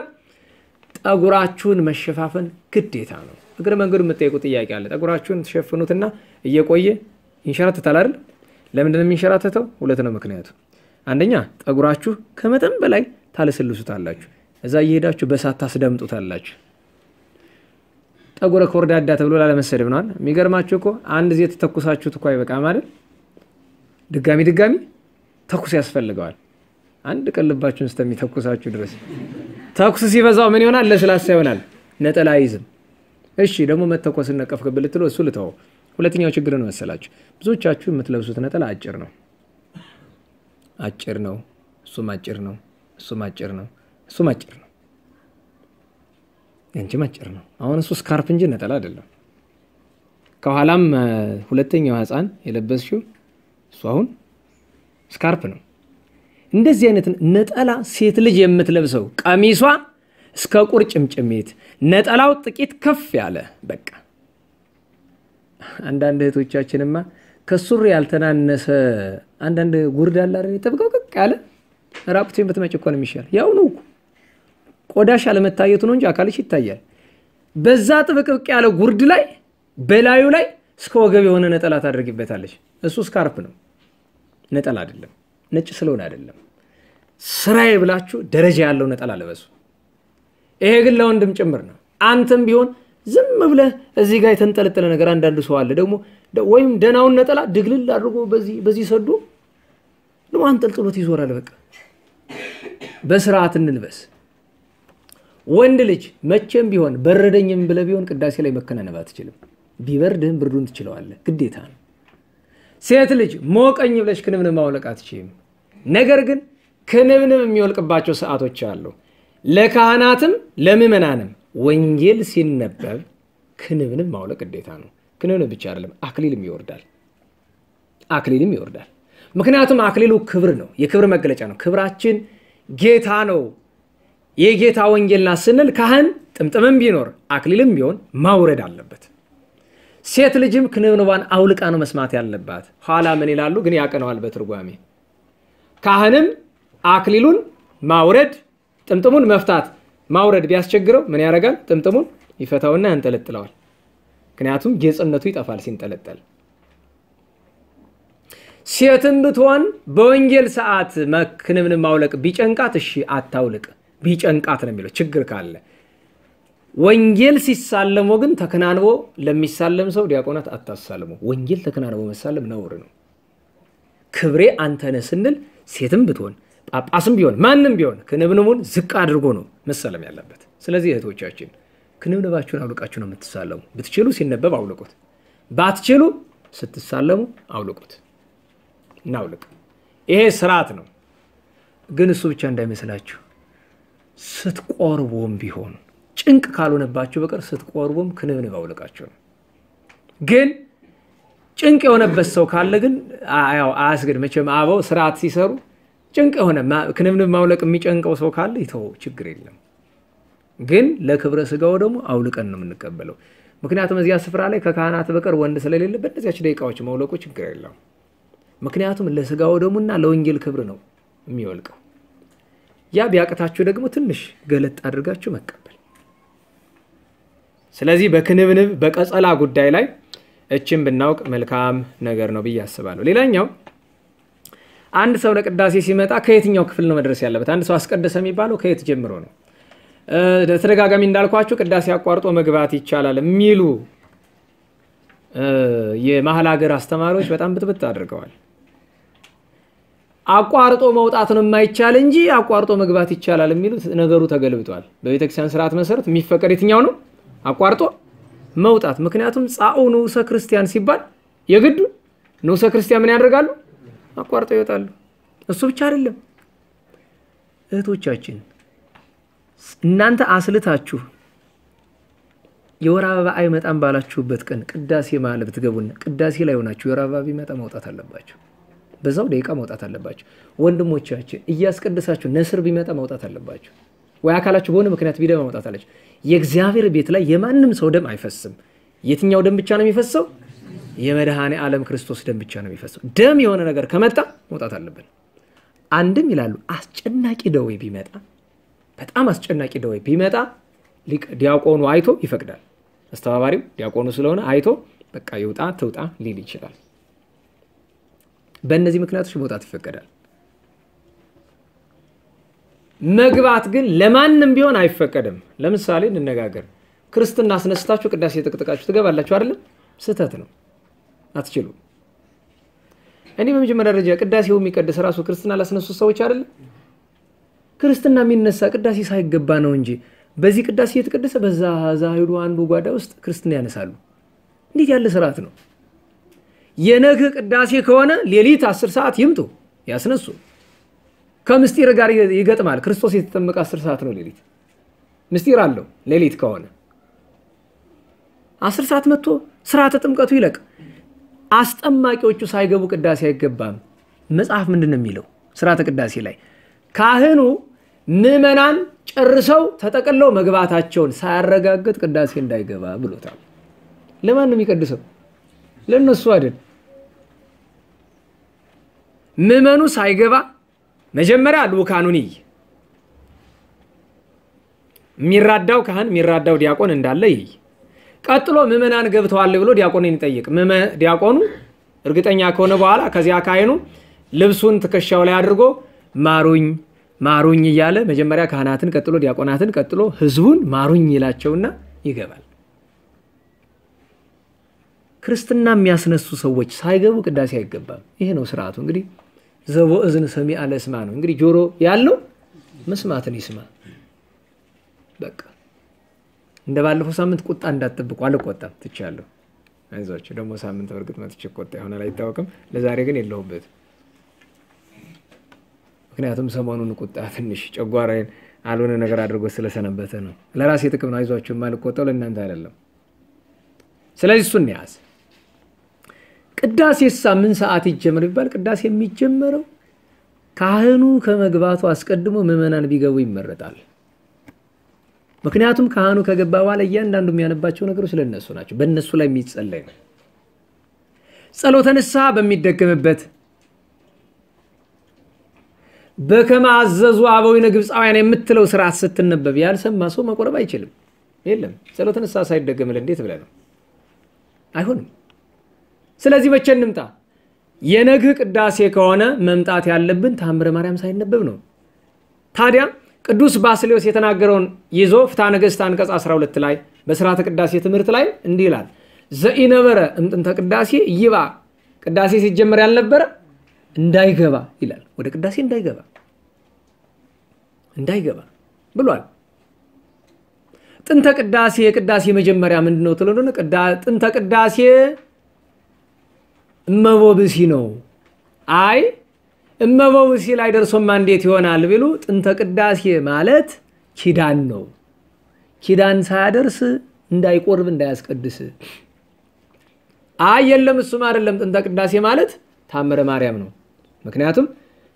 ጠጉራችሁን መሸፋፈን ግዴታ ነው። እግረ መንገዱ የምጠይቁ ጥያቄ አለ። ጠጉራችሁን ትሸፍኑትና እየቆየ ይንሸራተታል አይደል? ለምንድን የሚንሸራተተው? ሁለት ነው ምክንያቱ። አንደኛ ጠጉራችሁ ከመጠን በላይ ታለሰልሱታላችሁ። እዛ እየሄዳችሁ በሳት ታስደምጡታላችሁ። ጠጉረ ኮርዳዳ ተብሎ ላለመሰደብ ነዋል። የሚገርማችሁ እኮ አንድ ዜ ተተኩሳችሁት እኮ አይበቃም አይደል? ድጋሚ ድጋሚ ተኩስ ያስፈልገዋል። አንድ ቀን ልባችሁን እስከሚተኩሳችሁ ድረስ ተኩስ ሲበዛው ምን ይሆናል? ለስላሳ ይሆናል። ነጠላ አይዝም። እሺ ደግሞ መተኮስን ነቀፍ ብልትሎ እሱ ልተወው። ሁለተኛው ችግር ነው መሰላችሁ፣ ብዙዎቻችሁ የምትለብሱት ነጠላ አጭር ነው። አጭር ነው፣ እሱም አጭር ነው፣ እሱም አጭር ነው፣ እሱም አጭር ነው፣ ያንቺም አጭር ነው። አሁን እሱ ስካርፕ እንጂ ነጠላ አይደለም። ከኋላም ሁለተኛው ሕፃን የለበስሽው እሱ አሁን ስካርፕ ነው። እንደዚህ አይነት ነጠላ ሴት ልጅ የምትለብሰው ቀሚሷ እስከ ቁርጭምጭሚት ነጠላው ጥቂት ከፍ ያለ በቃ አንዳንድ እህቶቻችንማ ከሱሪ ያልተናነሰ አንዳንድ ጉርድ አለ አይደል? ጠብቀቅቅ ያለ ራቁቴን ብትመጪ እኮ ነው የሚሻል። ያው ነው ቆዳሽ አለመታየቱ ነው እንጂ አካልሽ ይታያል። በዛ ጥብቅብቅ ያለ ጉርድ ላይ በላዩ ላይ እስከ ወገብ የሆነ ነጠላ ታደርጊበታለች። እሱ ስካርፕ ነው፣ ነጠላ አይደለም። ነጭ ስለሆነ አይደለም። ስራዬ ብላችሁ ደረጃ ያለው ነጠላ ልበሱ። ይሄ ግን ለወንድም ጭምር ነው። አንተም ቢሆን ዝም ብለህ እዚህ ጋር የተንጠለጠለ ነገር አንዳንድ ሰው አለ ደግሞ ወይም ደናውን ነጠላ ድግልል አድርጎ በዚህ ሰዶ ደግሞ አንጠልጥሎት ይዞራል። በቃ በስርዓት እንልበስ። ወንድ ልጅ መቼም ቢሆን በረደኝም ብለህ ቢሆን ቅዳሴ ላይ መከናነብ አትችልም። ቢበርድህም ብርዱን ትችለዋለህ፣ ግዴታ ነው። ሴት ልጅ ሞቀኝ ብለሽ ክንብንብ ማውለቅ አትችይም። ነገር ግን ክንብንብ የሚወልቅባቸው ሰዓቶች አሉ። ለካህናትም ለምዕመናንም ወንጌል ሲነበብ ክንብንብ ማውለቅ ግዴታ ነው። ክንብንብ ብቻ አይደለም፣ አክሊልም ይወርዳል። አክሊልም ይወርዳል። ምክንያቱም አክሊሉ ክብር ነው፣ የክብር መገለጫ ነው። ክብራችን ጌታ ነው። የጌታ ወንጌልና ስንል ካህን ጥምጥምም ቢኖር አክሊልም ቢሆን ማውረድ አለበት። ሴት ልጅም ክንብንቧን አውልቃ ነው መስማት ያለባት። ኋላ ምን ይላሉ ግን ያቀነዋል በትርጓሜ ካህንም አክሊሉን ማውረድ ጥምጥሙን መፍታት ማውረድ ቢያስቸግረው ምን ያደርጋል? ጥምጥሙን ይፈታውና ያንጠለጥለዋል። ምክንያቱም ጌጽነቱ ይጠፋል ሲንጠለጠል። ሴትም ብትሆን በወንጌል ሰዓት ክንብንብ ማውለቅ ቢጨንቃት እሺ አታውልቅ። ቢጨንቃት ነው የሚለው ችግር ካለ ወንጌል ሲሳለሞ ግን ተከናንቦ ለሚሳለም ሰው ዲያቆናት አታሳልሙ። ወንጌል ተከናንቦ መሳለም ነውር ነው። ክብሬ አንተነህ ስንል ሴትም ብትሆን ጳጳስም ቢሆን ማንም ቢሆን ክንብንቡን ዝቅ አድርጎ ነው መሳለም ያለበት። ስለዚህ እህቶቻችን ክንብንባችሁን አውልቃችሁ ነው የምትሳለሙ። ብትችሉ ሲነበብ አውልቁት፣ ባትችሉ ስትሳለሙ አውልቁት። እናውልቅ። ይሄ ስርዓት ነው። ግን እሱ ብቻ እንዳይመስላችሁ ስትቆርቦም ቢሆን ጭንቅ ካልሆነባችሁ በቀር ስትቆርቦም ክንብንብ አውልቃችሁ ነው። ግን ጭንቅ የሆነበት ሰው ካለ ግን አያስገድ መቼም አበው ስርዓት ሲሰሩ ጭንቅ የሆነ ክንብንብ ማውለቅ የሚጨንቀው ሰው ካለ ይተው፣ ችግር የለም። ግን ለክብረ ስጋው ደግሞ አውልቀን ነው የምንቀበለው። ምክንያቱም እዚያ ስፍራ ላይ ከካህናት በቀር ወንድ ስለሌለ በእነዚያች ደቂቃዎች መውለቁ ችግር የለም። ምክንያቱም ለስጋው ደሙና ለወንጌል ክብር ነው የሚወልቀው። ያ ቢያቅታችሁ ደግሞ ትንሽ ገለጥ አድርጋችሁ መቀበል። ስለዚህ በክንብንብ በቀጸላ ጉዳይ ላይ እችን ብናውቅ መልካም ነገር ነው ብዬ አስባለሁ። ሌላኛው አንድ ሰው ለቅዳሴ ሲመጣ ከየትኛው ክፍል ነው መድረስ ያለበት? አንድ ሰው አስቀደሰ የሚባለው ከየት ጀምሮ ነው? ተደጋጋሚ እንዳልኳችሁ ቅዳሴ አቋርጦ መግባት ይቻላል የሚሉ የመሀል ሀገር አስተማሪዎች በጣም ብጥብጥ አድርገዋል። አቋርጦ መውጣት ነው የማይቻል እንጂ አቋርጦ መግባት ይቻላል የሚሉት ነገሩ ተገልብጧል። በቤተክርስቲያን ስርዓት መሰረት የሚፈቀድ የትኛው ነው? አቋርጦ መውጣት። ምክንያቱም ጻኡ ንዑሰ ክርስቲያን ሲባል የግዱ ንዑሰ ክርስቲያን ምን ያደርጋሉ? አቋርጠው ይወጣሉ። እሱ ብቻ አይደለም እህቶቻችን እናንተ አስልታችሁ የወር አበባ አይመጣም ባላችሁበት ቀን ቅዳሴ ማለት ብትገቡና ቅዳሴ ላይ ሆናችሁ የወር አበባ ቢመጣ መውጣት አለባችሁ። በዛው ደቂቃ መውጣት አለባችሁ። ወንድሞቻችን እያስቀደሳችሁ ነስር ቢመጣ መውጣት አለባችሁ። ወይ አካላችሁ በሆነ ምክንያት ቢደማ መውጣት አለች። የእግዚአብሔር ቤት ላይ የማንም ሰው ደም አይፈስም። የትኛው ደም ብቻ ነው የሚፈሰው? የመድኃኔ ዓለም ክርስቶስ ደም ብቻ ነው የሚፈሰው። ደም የሆነ ነገር ከመጣ መውጣት አለብን። አንድም ይላሉ አስጨናቂ ደዌ ቢመጣ በጣም አስጨናቂ ደዌ ቢመጣ ዲያቆኑ አይቶ ይፈቅዳል። አስተባባሪው ዲያቆኑ ስለሆነ አይቶ በቃ ይውጣ ትውጣ ሊል ይችላል። በእነዚህ ምክንያቶች መውጣት ይፈቀዳል። መግባት ግን ለማንም ቢሆን አይፈቀድም። ለምሳሌ እንነጋገር። ክርስትና አስነስታችሁ ቅዳሴ ጥቅጥቃችሁ ትገባላችሁ አይደለም? ስህተት ነው፣ አትችሉ። እኔ በመጀመሪያ ደረጃ ቅዳሴው የሚቀድስ ራሱ ክርስትና ላስነሱ ሰዎች አይደለም። ክርስትና የሚነሳ ቅዳሴ ሳይገባ ነው እንጂ በዚህ ቅዳሴ የተቀደሰ በዛ ዛ ሄዱ አንዱ ጓዳ ውስጥ ክርስትና ያነሳሉ። እንዴት ያለ ስርዓት ነው? የነግ ቅዳሴ ከሆነ ሌሊት አስር ሰዓት ይምጡ ያስነሱ። ከምስጢር ጋር ይገጥማል። ክርስቶስ የተጠመቀ አስር ሰዓት ነው ሌሊት፣ ምስጢር አለው። ሌሊት ከሆነ አስር ሰዓት መጥቶ ስርዓተ ጥምቀቱ ይለቅ። አስጠማቂዎቹ ሳይገቡ ቅዳሴ አይገባም። መጽሐፍ ምንድን ነው የሚለው? ስርዓተ ቅዳሴ ላይ ካህኑ ምዕመናን ጨርሰው ተጠቅለው መግባታቸውን ሳያረጋግጥ ቅዳሴ እንዳይገባ ብሎታል። ለማን ነው የሚቀድሰው? ለእነሱ አይደል። ምዕመኑ ሳይገባ መጀመሪያ ልኡካኑን ይይ። የሚራዳው ካህን የሚራዳው ዲያቆን እንዳለ ይይ። ቀጥሎ ምዕመናን ገብተዋል ብሎ ዲያቆንን ይጠይቅ። ዲያቆኑ እርግጠኛ ከሆነ በኋላ ከዚያ ካህኑ ልብሱን ትከሻው ላይ አድርጎ ማሩኝ ማሩኝ እያለ መጀመሪያ ካህናትን ቀጥሎ ዲያቆናትን ቀጥሎ ሕዝቡን ማሩኝ ይላቸውና ይገባል። ክርስትና የሚያስነሱ ሰዎች ሳይገቡ ቅዳሴ አይገባም። ይሄ ነው ስርዓቱ። እንግዲህ ዘቦ እዝን ሰሚ አለ ነው። እንግዲህ ጆሮ ያለው መስማትን ይስማ። በቃ እንደ ባለፈው ሳምንት ቁጣ እንዳትጠብቁ። አልቆጣም፣ ትቻለሁ። አይዟቸው። ደግሞ ሳምንት በእርግጥ መጥቼ ቆጣ ይሆናል አይታወቅም። ለዛሬ ግን የለሁበት ምክንያቱም ሰሞኑን ቁጣ ትንሽ ጨጓራዬን አልሆነ ነገር አድርጎ ስለሰነበተ ነው። ለራሴ ጥቅም ነው። አይዟችሁ፣ የማልቆጣው ለእናንተ አይደለም። ስለዚህ እሱን ያዝ። ቅዳሴ ሳ ምን ሰዓት ይጀመር ቢባል ቅዳሴ የሚጀመረው ካህኑ ከመግባቱ አስቀድሞ ምዕመናን ቢገቡ ይመረጣል። ምክንያቱም ካህኑ ከገባ በኋላ እያንዳንዱ የሚያነባቸው ነገሮች ስለነሱ ናቸው። በእነሱ ላይ የሚጸለይ ነው። ጸሎተ ንስሐ በሚደገምበት በከመ አዘዙ አበዊነ ግብፃውያን የምትለው ስርዓት ስትነበብ ያልሰማ ሰው መቆረብ አይችልም። የለም ጸሎተ ንስሐ ሳይደገምል እንዴት ብለህ ነው? አይሆንም። ስለዚህ መቼ እንምጣ? የነግህ ቅዳሴ ከሆነ መምጣት ያለብን ተአምረ ማርያም ሳይነበብ ነው። ታዲያ ቅዱስ ባስሌዎስ የተናገረውን ይዞ ፍትሐ ነገሥት አንቀጽ 12 ላይ በስርዓተ ቅዳሴ ትምህርት ላይ እንዲህ ይላል። ዘኢነበረ እምጥንተ ቅዳሴ ይባ ቅዳሴ ሲጀመር ያልነበረ እንዳይገባ ይላል። ወደ ቅዳሴ እንዳይገባ እንዳይገባ ብሏል። ጥንተ ቅዳሴ የቅዳሴ መጀመሪያ ምንድን ነው ትሎ ጥንተ ቅዳሴ እመቦ ብሲ ነው። አይ እመቦ ብሲ ላይ ደርሶማ እንዴት ይሆናል ቢሉ ጥንተ ቅዳሴ ማለት ኪዳን ነው። ኪዳን ሳያደርስ እንዳይቆርብ እንዳያስቀድስ። አይ የለም እሱም አይደለም። ጥንተ ቅዳሴ ማለት ታምረ ማርያም ነው። ምክንያቱም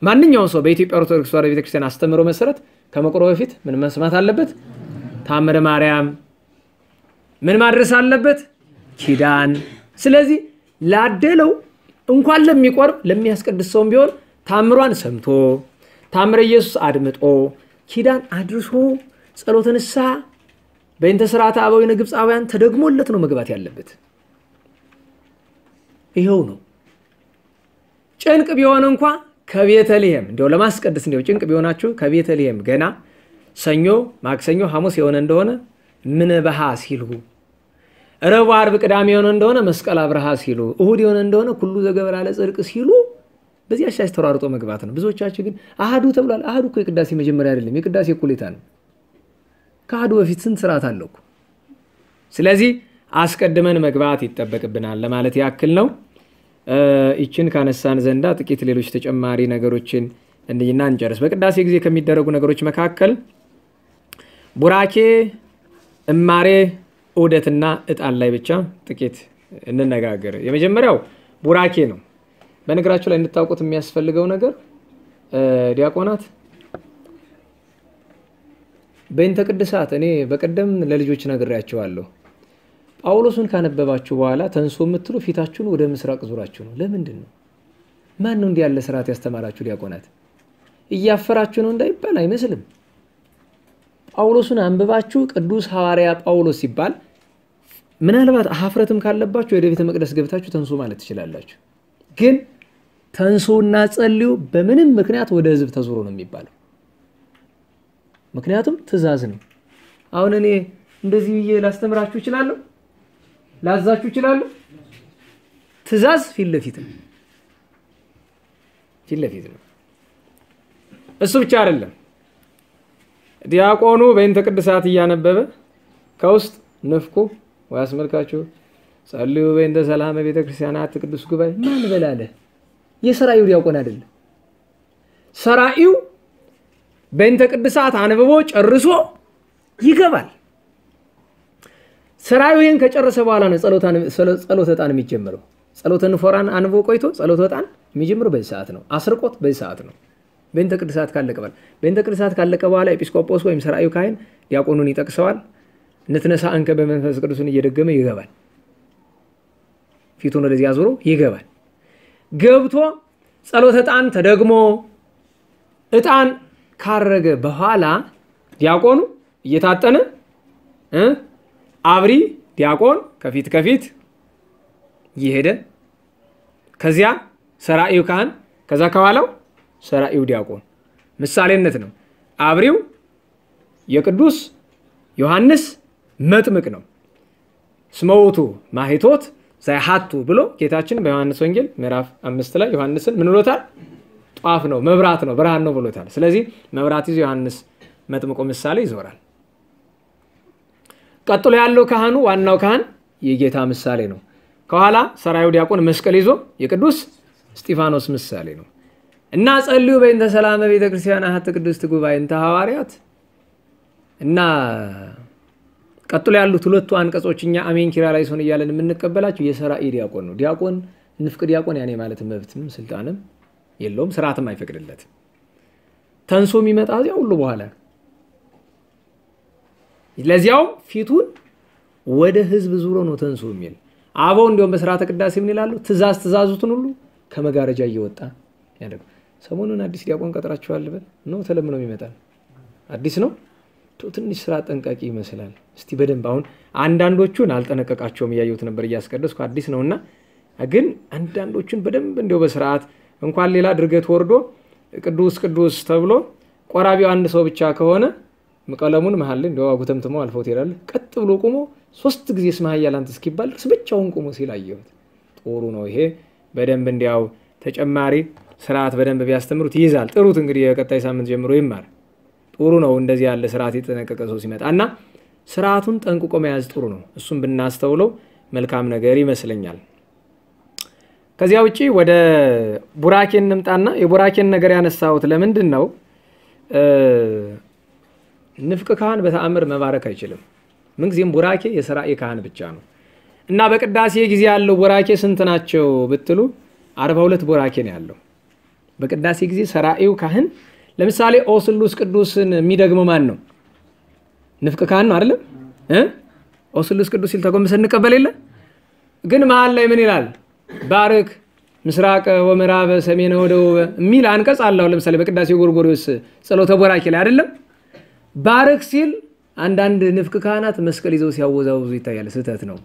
ማንኛውም ሰው በኢትዮጵያ ኦርቶዶክስ ተዋሕዶ ቤተክርስቲያን አስተምሮ መሰረት ከመቁረብ በፊት ምን መስማት አለበት? ታምረ ማርያም። ምን ማድረስ አለበት? ኪዳን። ስለዚህ ላደለው እንኳን ለሚቆርብ ለሚያስቀድስ ሰውም ቢሆን ታምሯን ሰምቶ ታምረ ኢየሱስ አድምጦ ኪዳን አድርሶ ጸሎተ ንስሐ በእንተ ስርዓተ አበዊነ ግብፃውያን ተደግሞለት ነው መግባት ያለበት። ይኸው ነው። ጭንቅ ቢሆን እንኳ ከቤተልሔም እንዲያው ለማስቀደስ እንዲያው ጭንቅ ቢሆናችሁ ከቤተልሔም ገና ሰኞ፣ ማክሰኞ፣ ሐሙስ የሆነ እንደሆነ ምንበሃ ሲሉ ረቡዕ፣ ዓርብ፣ ቅዳሜ የሆነ እንደሆነ መስቀል አብርሃ ሲሉ እሁድ የሆነ እንደሆነ ኩሉ አለ ጽድቅ ሲሉ በዚህ አሻሽ ተሯርጦ መግባት ነው። ብዙዎቻችሁ ግን አህዱ ተብሏል። አህዱ እኮ የቅዳሴ መጀመሪያ አይደለም፣ የቅዳሴ እኩሌታ ነው። ከአህዱ በፊት ስንት ስርዓት አለው ስለዚህ አስቀድመን መግባት ይጠበቅብናል ለማለት ያክል ነው። ይችን ካነሳን ዘንዳ ጥቂት ሌሎች ተጨማሪ ነገሮችን እንይና እንጨርስ። በቅዳሴ ጊዜ ከሚደረጉ ነገሮች መካከል ቡራኬ፣ እማሬ፣ ዑደትና ዕጣን ላይ ብቻ ጥቂት እንነጋገር። የመጀመሪያው ቡራኬ ነው። በነገራችሁ ላይ እንድታውቁት የሚያስፈልገው ነገር ዲያቆናት በእንተ ቅድሳት እኔ በቀደም ለልጆች ነግሬያቸዋለሁ። ጳውሎሱን ካነበባችሁ በኋላ ተንሶ የምትሉ ፊታችሁን ወደ ምስራቅ ዙራችሁ ነው። ለምንድን ነው? ማን ነው እንዲህ ያለ ስርዓት ያስተማራችሁ? ዲያቆናት እያፈራችሁ ነው እንዳይባል አይመስልም። ጳውሎሱን አንብባችሁ ቅዱስ ሐዋርያ ጳውሎስ ሲባል ምናልባት ሀፍረትም ካለባችሁ ወደ ቤተ መቅደስ ገብታችሁ ተንሶ ማለት ትችላላችሁ። ግን ተንሶና ጸልዩ በምንም ምክንያት ወደ ህዝብ ተዞሮ ነው የሚባለው። ምክንያቱም ትእዛዝ ነው። አሁን እኔ እንደዚህ ብዬ ላስተምራችሁ እችላለሁ፣ ላዛችሁ እችላለሁ። ትእዛዝ ፊት ለፊት ነው፣ ፊት ለፊት ነው። እሱ ብቻ አይደለም። ዲያቆኑ በእንተ ቅድሳት እያነበበ ከውስጥ ንፍቁ ወይ አስመልካችሁ ጸልዩ በእንተ ሰላም ቤተ ክርስቲያናት ቅዱስ ጉባኤ ማን በላለ? የሰራዩ ዲያቆን አይደለም። ሰራዩ በእንተ ቅድሳት አንብቦ ጨርሶ ይገባል። ሰራዩ ይህን ከጨረሰ በኋላ ነው ጸሎተ ዕጣን የሚጀምረው። ጸሎተ ንፎራን አንብቦ ቆይቶ ጸሎተ ዕጣን የሚጀምረው በዚህ ሰዓት ነው። አስርቆት በዚህ ሰዓት ነው። በእንተ ቅድሳት ካለቀ በኋላ በእንተ ቅድሳት ካለቀ በኋላ ኤጲስቆጶስ ወይም ሰራዩ ካህን ዲያቆኑን ይጠቅሰዋል። ንትነሳ አንከ በመንፈስ ቅዱስን እየደገመ ይገባል። ፊቱን ወደዚህ አዙሮ ይገባል። ገብቶ ጸሎተ ዕጣን ተደግሞ ዕጣን ካረገ በኋላ ዲያቆኑ እየታጠነ አብሪ ዲያቆን ከፊት ከፊት እየሄደ ከዚያ ሰራኢው ካህን ከዛ ከኋላው ሰራኢው ዲያቆን ምሳሌነት ነው። አብሪው የቅዱስ ዮሐንስ መጥምቅ ነው። ስመውቱ ማሂቶት ዛይሃቱ ብሎ ጌታችን በዮሐንስ ወንጌል ምዕራፍ አምስት ላይ ዮሐንስን ምን ብሎታል? ጧፍ ነው፣ መብራት ነው፣ ብርሃን ነው ብሎታል። ስለዚህ መብራት ይዞ ዮሐንስ መጥምቆ ምሳሌ ይዞራል። ቀጥሎ ያለው ካህኑ ዋናው ካህን የጌታ ምሳሌ ነው። ከኋላ ሰራዩ ዲያቆን መስቀል ይዞ የቅዱስ እስጢፋኖስ ምሳሌ ነው እና ጸልዩ በእንተ ሰላመ ቤተ ክርስቲያን አሐተ ቅድስት ጉባኤ እንተ ሐዋርያት እና ቀጥሎ ያሉት ሁለቱ አንቀጾች እኛ አሜን ኪራ ላይ ሆን እያለን የምንቀበላቸው የሰራኢ ዲያቆን ነው። ዲያቆን ንፍቅ ዲያቆን ያኔ ማለት መብትም ስልጣንም የለውም፣ ስርዓትም አይፈቅድለትም። ተንሶ የሚመጣ እዚያ ሁሉ በኋላ ለዚያውም ፊቱን ወደ ህዝብ ዙሮ ነው ተንሶ የሚል አበው እንዲሁም በስርዓተ ቅዳሴ ምን ይላሉ? ትእዛዝ ትእዛዙትን ሁሉ ከመጋረጃ እየወጣ ያደርጉ። ሰሞኑን አዲስ ዲያቆን ቀጥራችኋል በል ነው ተለምነው ይመጣል። አዲስ ነው ትንሽ ስራ ጠንቃቂ ይመስላል። እስቲ በደንብ አሁን አንዳንዶቹን አልጠነቀቃቸውም እያየሁት ነበር እያስቀደስኩ አዲስ ነውና፣ ግን አንዳንዶቹን በደንብ እንዲያው በስርዓት እንኳን ሌላ ድርገት ወርዶ ቅዱስ ቅዱስ ተብሎ ቆራቢው አንድ ሰው ብቻ ከሆነ ቀለሙን መሀል ላይ እንዲያው አጉተምትሞ አልፎት ይሄዳል። ቀጥ ብሎ ቆሞ ሶስት ጊዜ ስመ ኃያል አንተ እስኪባል ድረስ ብቻውን ቆሞ ሲል አየሁት። ጥሩ ነው ይሄ በደንብ እንዲያው ተጨማሪ ስርዓት በደንብ ቢያስተምሩት ይይዛል። ጥሩት እንግዲህ የቀጣይ ሳምንት ጀምሮ ይማር። ጥሩ ነው እንደዚህ ያለ ስርዓት የተጠነቀቀ ሰው ሲመጣ እና ስርዓቱን ጠንቅቆ መያዝ ጥሩ ነው። እሱም ብናስተውለው መልካም ነገር ይመስለኛል። ከዚያ ውጪ ወደ ቡራኬን እንምጣና የቡራኬን ነገር ያነሳሁት ለምንድን ነው? ንፍቅ ካህን በተአምር መባረክ አይችልም። ምንጊዜም ቡራኬ የሰራኢ ካህን ብቻ ነው እና በቅዳሴ ጊዜ ያለው ቡራኬ ስንት ናቸው ብትሉ አርባ ሁለት ቡራኬ ነው ያለው በቅዳሴ ጊዜ ሰራኢው ካህን ለምሳሌ ኦ ስሉስ ቅዱስን የሚደግመው ማን ነው? ንፍቅ ካህን ነው አይደለም? ኦ ስሉስ ቅዱስ ሲል ተጎንብሰን እንቀበል የለ ግን መሀል ላይ ምን ይላል? ባርክ ምስራቀ ወምዕራበ ሰሜነ ወደቡብ የሚል አንቀጽ አለው። ለምሳሌ በቅዳሴ ጎርጎርዮስ ጸሎተ ቦራኬ ላይ አይደለም። ባርክ ሲል አንዳንድ ንፍቅ ካህናት መስቀል ይዘው ሲያወዛውዙ ይታያል። ስህተት ነው።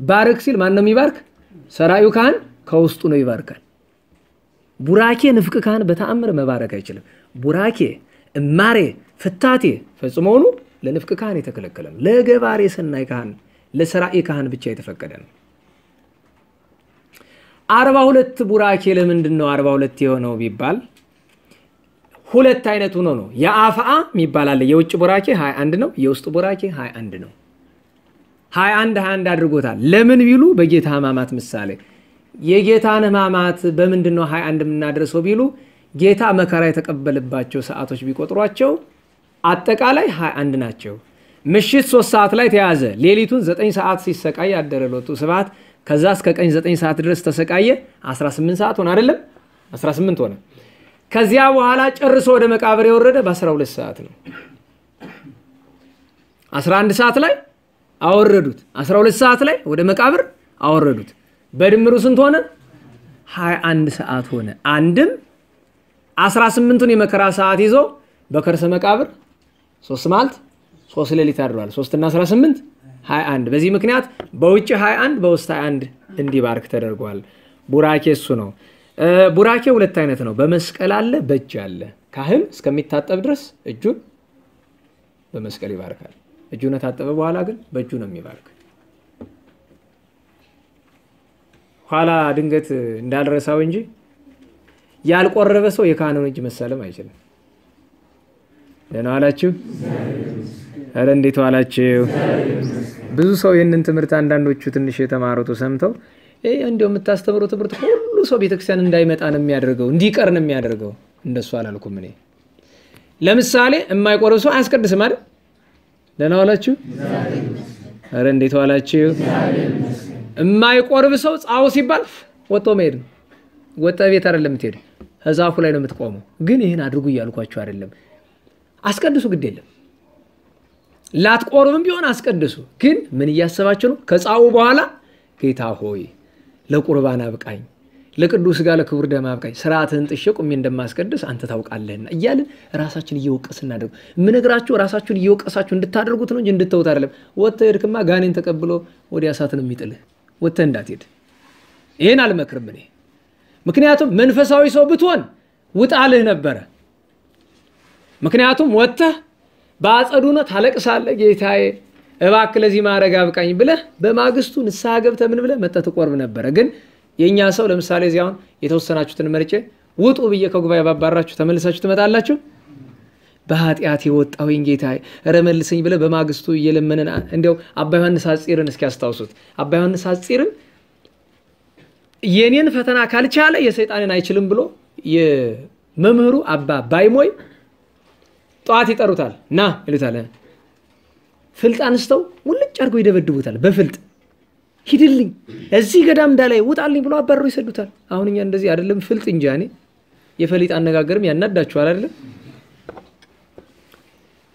ባርክ ሲል ማን ነው የሚባርክ? ሰራዩ ካህን ከውስጡ ነው ይባርካል። ቡራኬ ንፍቅ ካህን በተአምር መባረክ አይችልም። ቡራኬ፣ እማሬ፣ ፍታቴ ፈጽሞውኑ ለንፍቅ ካህን የተከለከለ ነው። ለገባሬ ሰናይ ካህን፣ ለሰራኢ ካህን ብቻ የተፈቀደ ነው። አርባ ሁለት ቡራኬ ለምንድን ነው አርባ ሁለት የሆነው ቢባል ሁለት አይነት ሆኖ ነው። የአፍአ የሚባል አለ። የውጭ ቡራኬ 21 ነው። የውስጥ ቡራኬ 21 ነው። 21 21 አድርጎታል። ለምን ቢሉ በጌታ ሕማማት ምሳሌ የጌታን ሕማማት በምንድን ነው 21 የምናደርሰው ቢሉ ጌታ መከራ የተቀበለባቸው ሰዓቶች ቢቆጥሯቸው አጠቃላይ 21 ናቸው። ምሽት 3 ሰዓት ላይ ተያዘ። ሌሊቱን 9 ሰዓት ሲሰቃይ ያደረ ሎቱ ስብሐት ከዛ እስከ ቀኝ 9 ሰዓት ድረስ ተሰቃየ። 18 ሰዓት ሆነ አይደለም? 18 ሆነ። ከዚያ በኋላ ጨርሶ ወደ መቃብር የወረደ በ12 ሰዓት ነው። 11 ሰዓት ላይ አወረዱት። 12 ሰዓት ላይ ወደ መቃብር አወረዱት። በድምሩ ስንት ሆነ? 21 ሰዓት ሆነ። አንድም 18ቱን የመከራ ሰዓት ይዞ በከርሰ መቃብር ሶስት መዓልት ሶስት ሌሊት አድሯል። 3 እና 18 21። በዚህ ምክንያት በውጭ 21 በውስጥ 21 እንዲባርክ ተደርጓል። ቡራኬ እሱ ነው። ቡራኬ ሁለት አይነት ነው። በመስቀል አለ፣ በእጅ አለ። ካህን እስከሚታጠብ ድረስ እጁን በመስቀል ይባርካል። እጁን ከታጠበ በኋላ ግን በእጁ ነው የሚባርክ። ኋላ ድንገት እንዳልረሳው እንጂ ያልቆረበ ሰው የካህኑን እጅ መሳለም አይችልም። ደህና ዋላችሁ? ኧረ እንዴት ዋላችሁ? ብዙ ሰው ይህንን ትምህርት አንዳንዶቹ ትንሽ የተማሩት ሰምተው እንዲያው የምታስተምረው ትምህርት ሁሉ ሰው ቤተክርስቲያን እንዳይመጣ ነው የሚያደርገው፣ እንዲቀር ነው የሚያደርገው። እንደሱ አላልኩም እኔ። ለምሳሌ የማይቆርብ ሰው አያስቀድስም አይደል? ደህና ዋላችሁ? ኧረ እንዴት ዋላችሁ? የማይቆርብ ሰው ጻው ሲባል ወጦ መሄድ ነው። ወጠ ቤት አይደለም የምትሄድ፣ እዛፉ ላይ ነው የምትቆመው። ግን ይህን አድርጉ እያልኳችሁ አይደለም። አስቀድሱ፣ ግድ የለም ላትቆርብም ቢሆን አስቀድሱ። ግን ምን እያሰባችሁ ነው? ከጻው በኋላ ጌታ ሆይ ለቁርባን አብቃኝ፣ ለቅዱስ ሥጋ ለክቡር ደም አብቃኝ፣ ስርዓትህን ጥሼ ቁሜ እንደማስቀድስ አንተ ታውቃለህና እያልን ራሳችን እየወቀስ እናደርጉ። የምነግራችሁ ራሳችሁን እየወቀሳችሁ እንድታደርጉት ነው እንጂ እንድተውት አይደለም። ወጥተህ ሄድክማ ጋኔን ተቀብሎ ወዲያ እሳት ነው የሚጥልህ። ወጥተህ እንዳትሄድ ይህን አልመክርም እኔ። ምክንያቱም መንፈሳዊ ሰው ብትሆን ውጣልህ ነበረ። ምክንያቱም ወጥተህ በአጸዱ ነው ታለቅሳለህ። ጌታዬ እባክህ ለዚህ ማድረግ አብቃኝ ብለህ በማግስቱ ንስሐ ገብተህ ምን ብለህ መጥተህ ትቆርብ ነበረ። ግን የእኛ ሰው ለምሳሌ እዚያውን የተወሰናችሁትን መርጬ ውጡ ብዬ ከጉባኤ ባባራችሁ ተመልሳችሁ ትመጣላችሁ። በኃጢአት የወጣሁኝ ጌታዬ ኧረ መልሰኝ ብለህ በማግስቱ እየለመንን እንዲያው አባ ዮሐንስ አፂርን እስኪ ያስታውሱት። አባ ዮሐንስ አፂርን የኔን ፈተና ካልቻለ የሰይጣንን አይችልም ብሎ የመምህሩ አባ ባይሞይ ጠዋት ይጠሩታል ና ይሉታል። ፍልጥ አንስተው ሙልጭ አድርገው ይደበድቡታል። በፍልጥ ሂድልኝ እዚህ ገዳም እንዳላይ ውጣልኝ ብሎ አባረው ይሰዱታል። አሁን እኛ እንደዚህ አይደለም። ፍልጥ እንጂ እኔ የፈሊጥ አነጋገርም ያናዳችኋል አይደለም።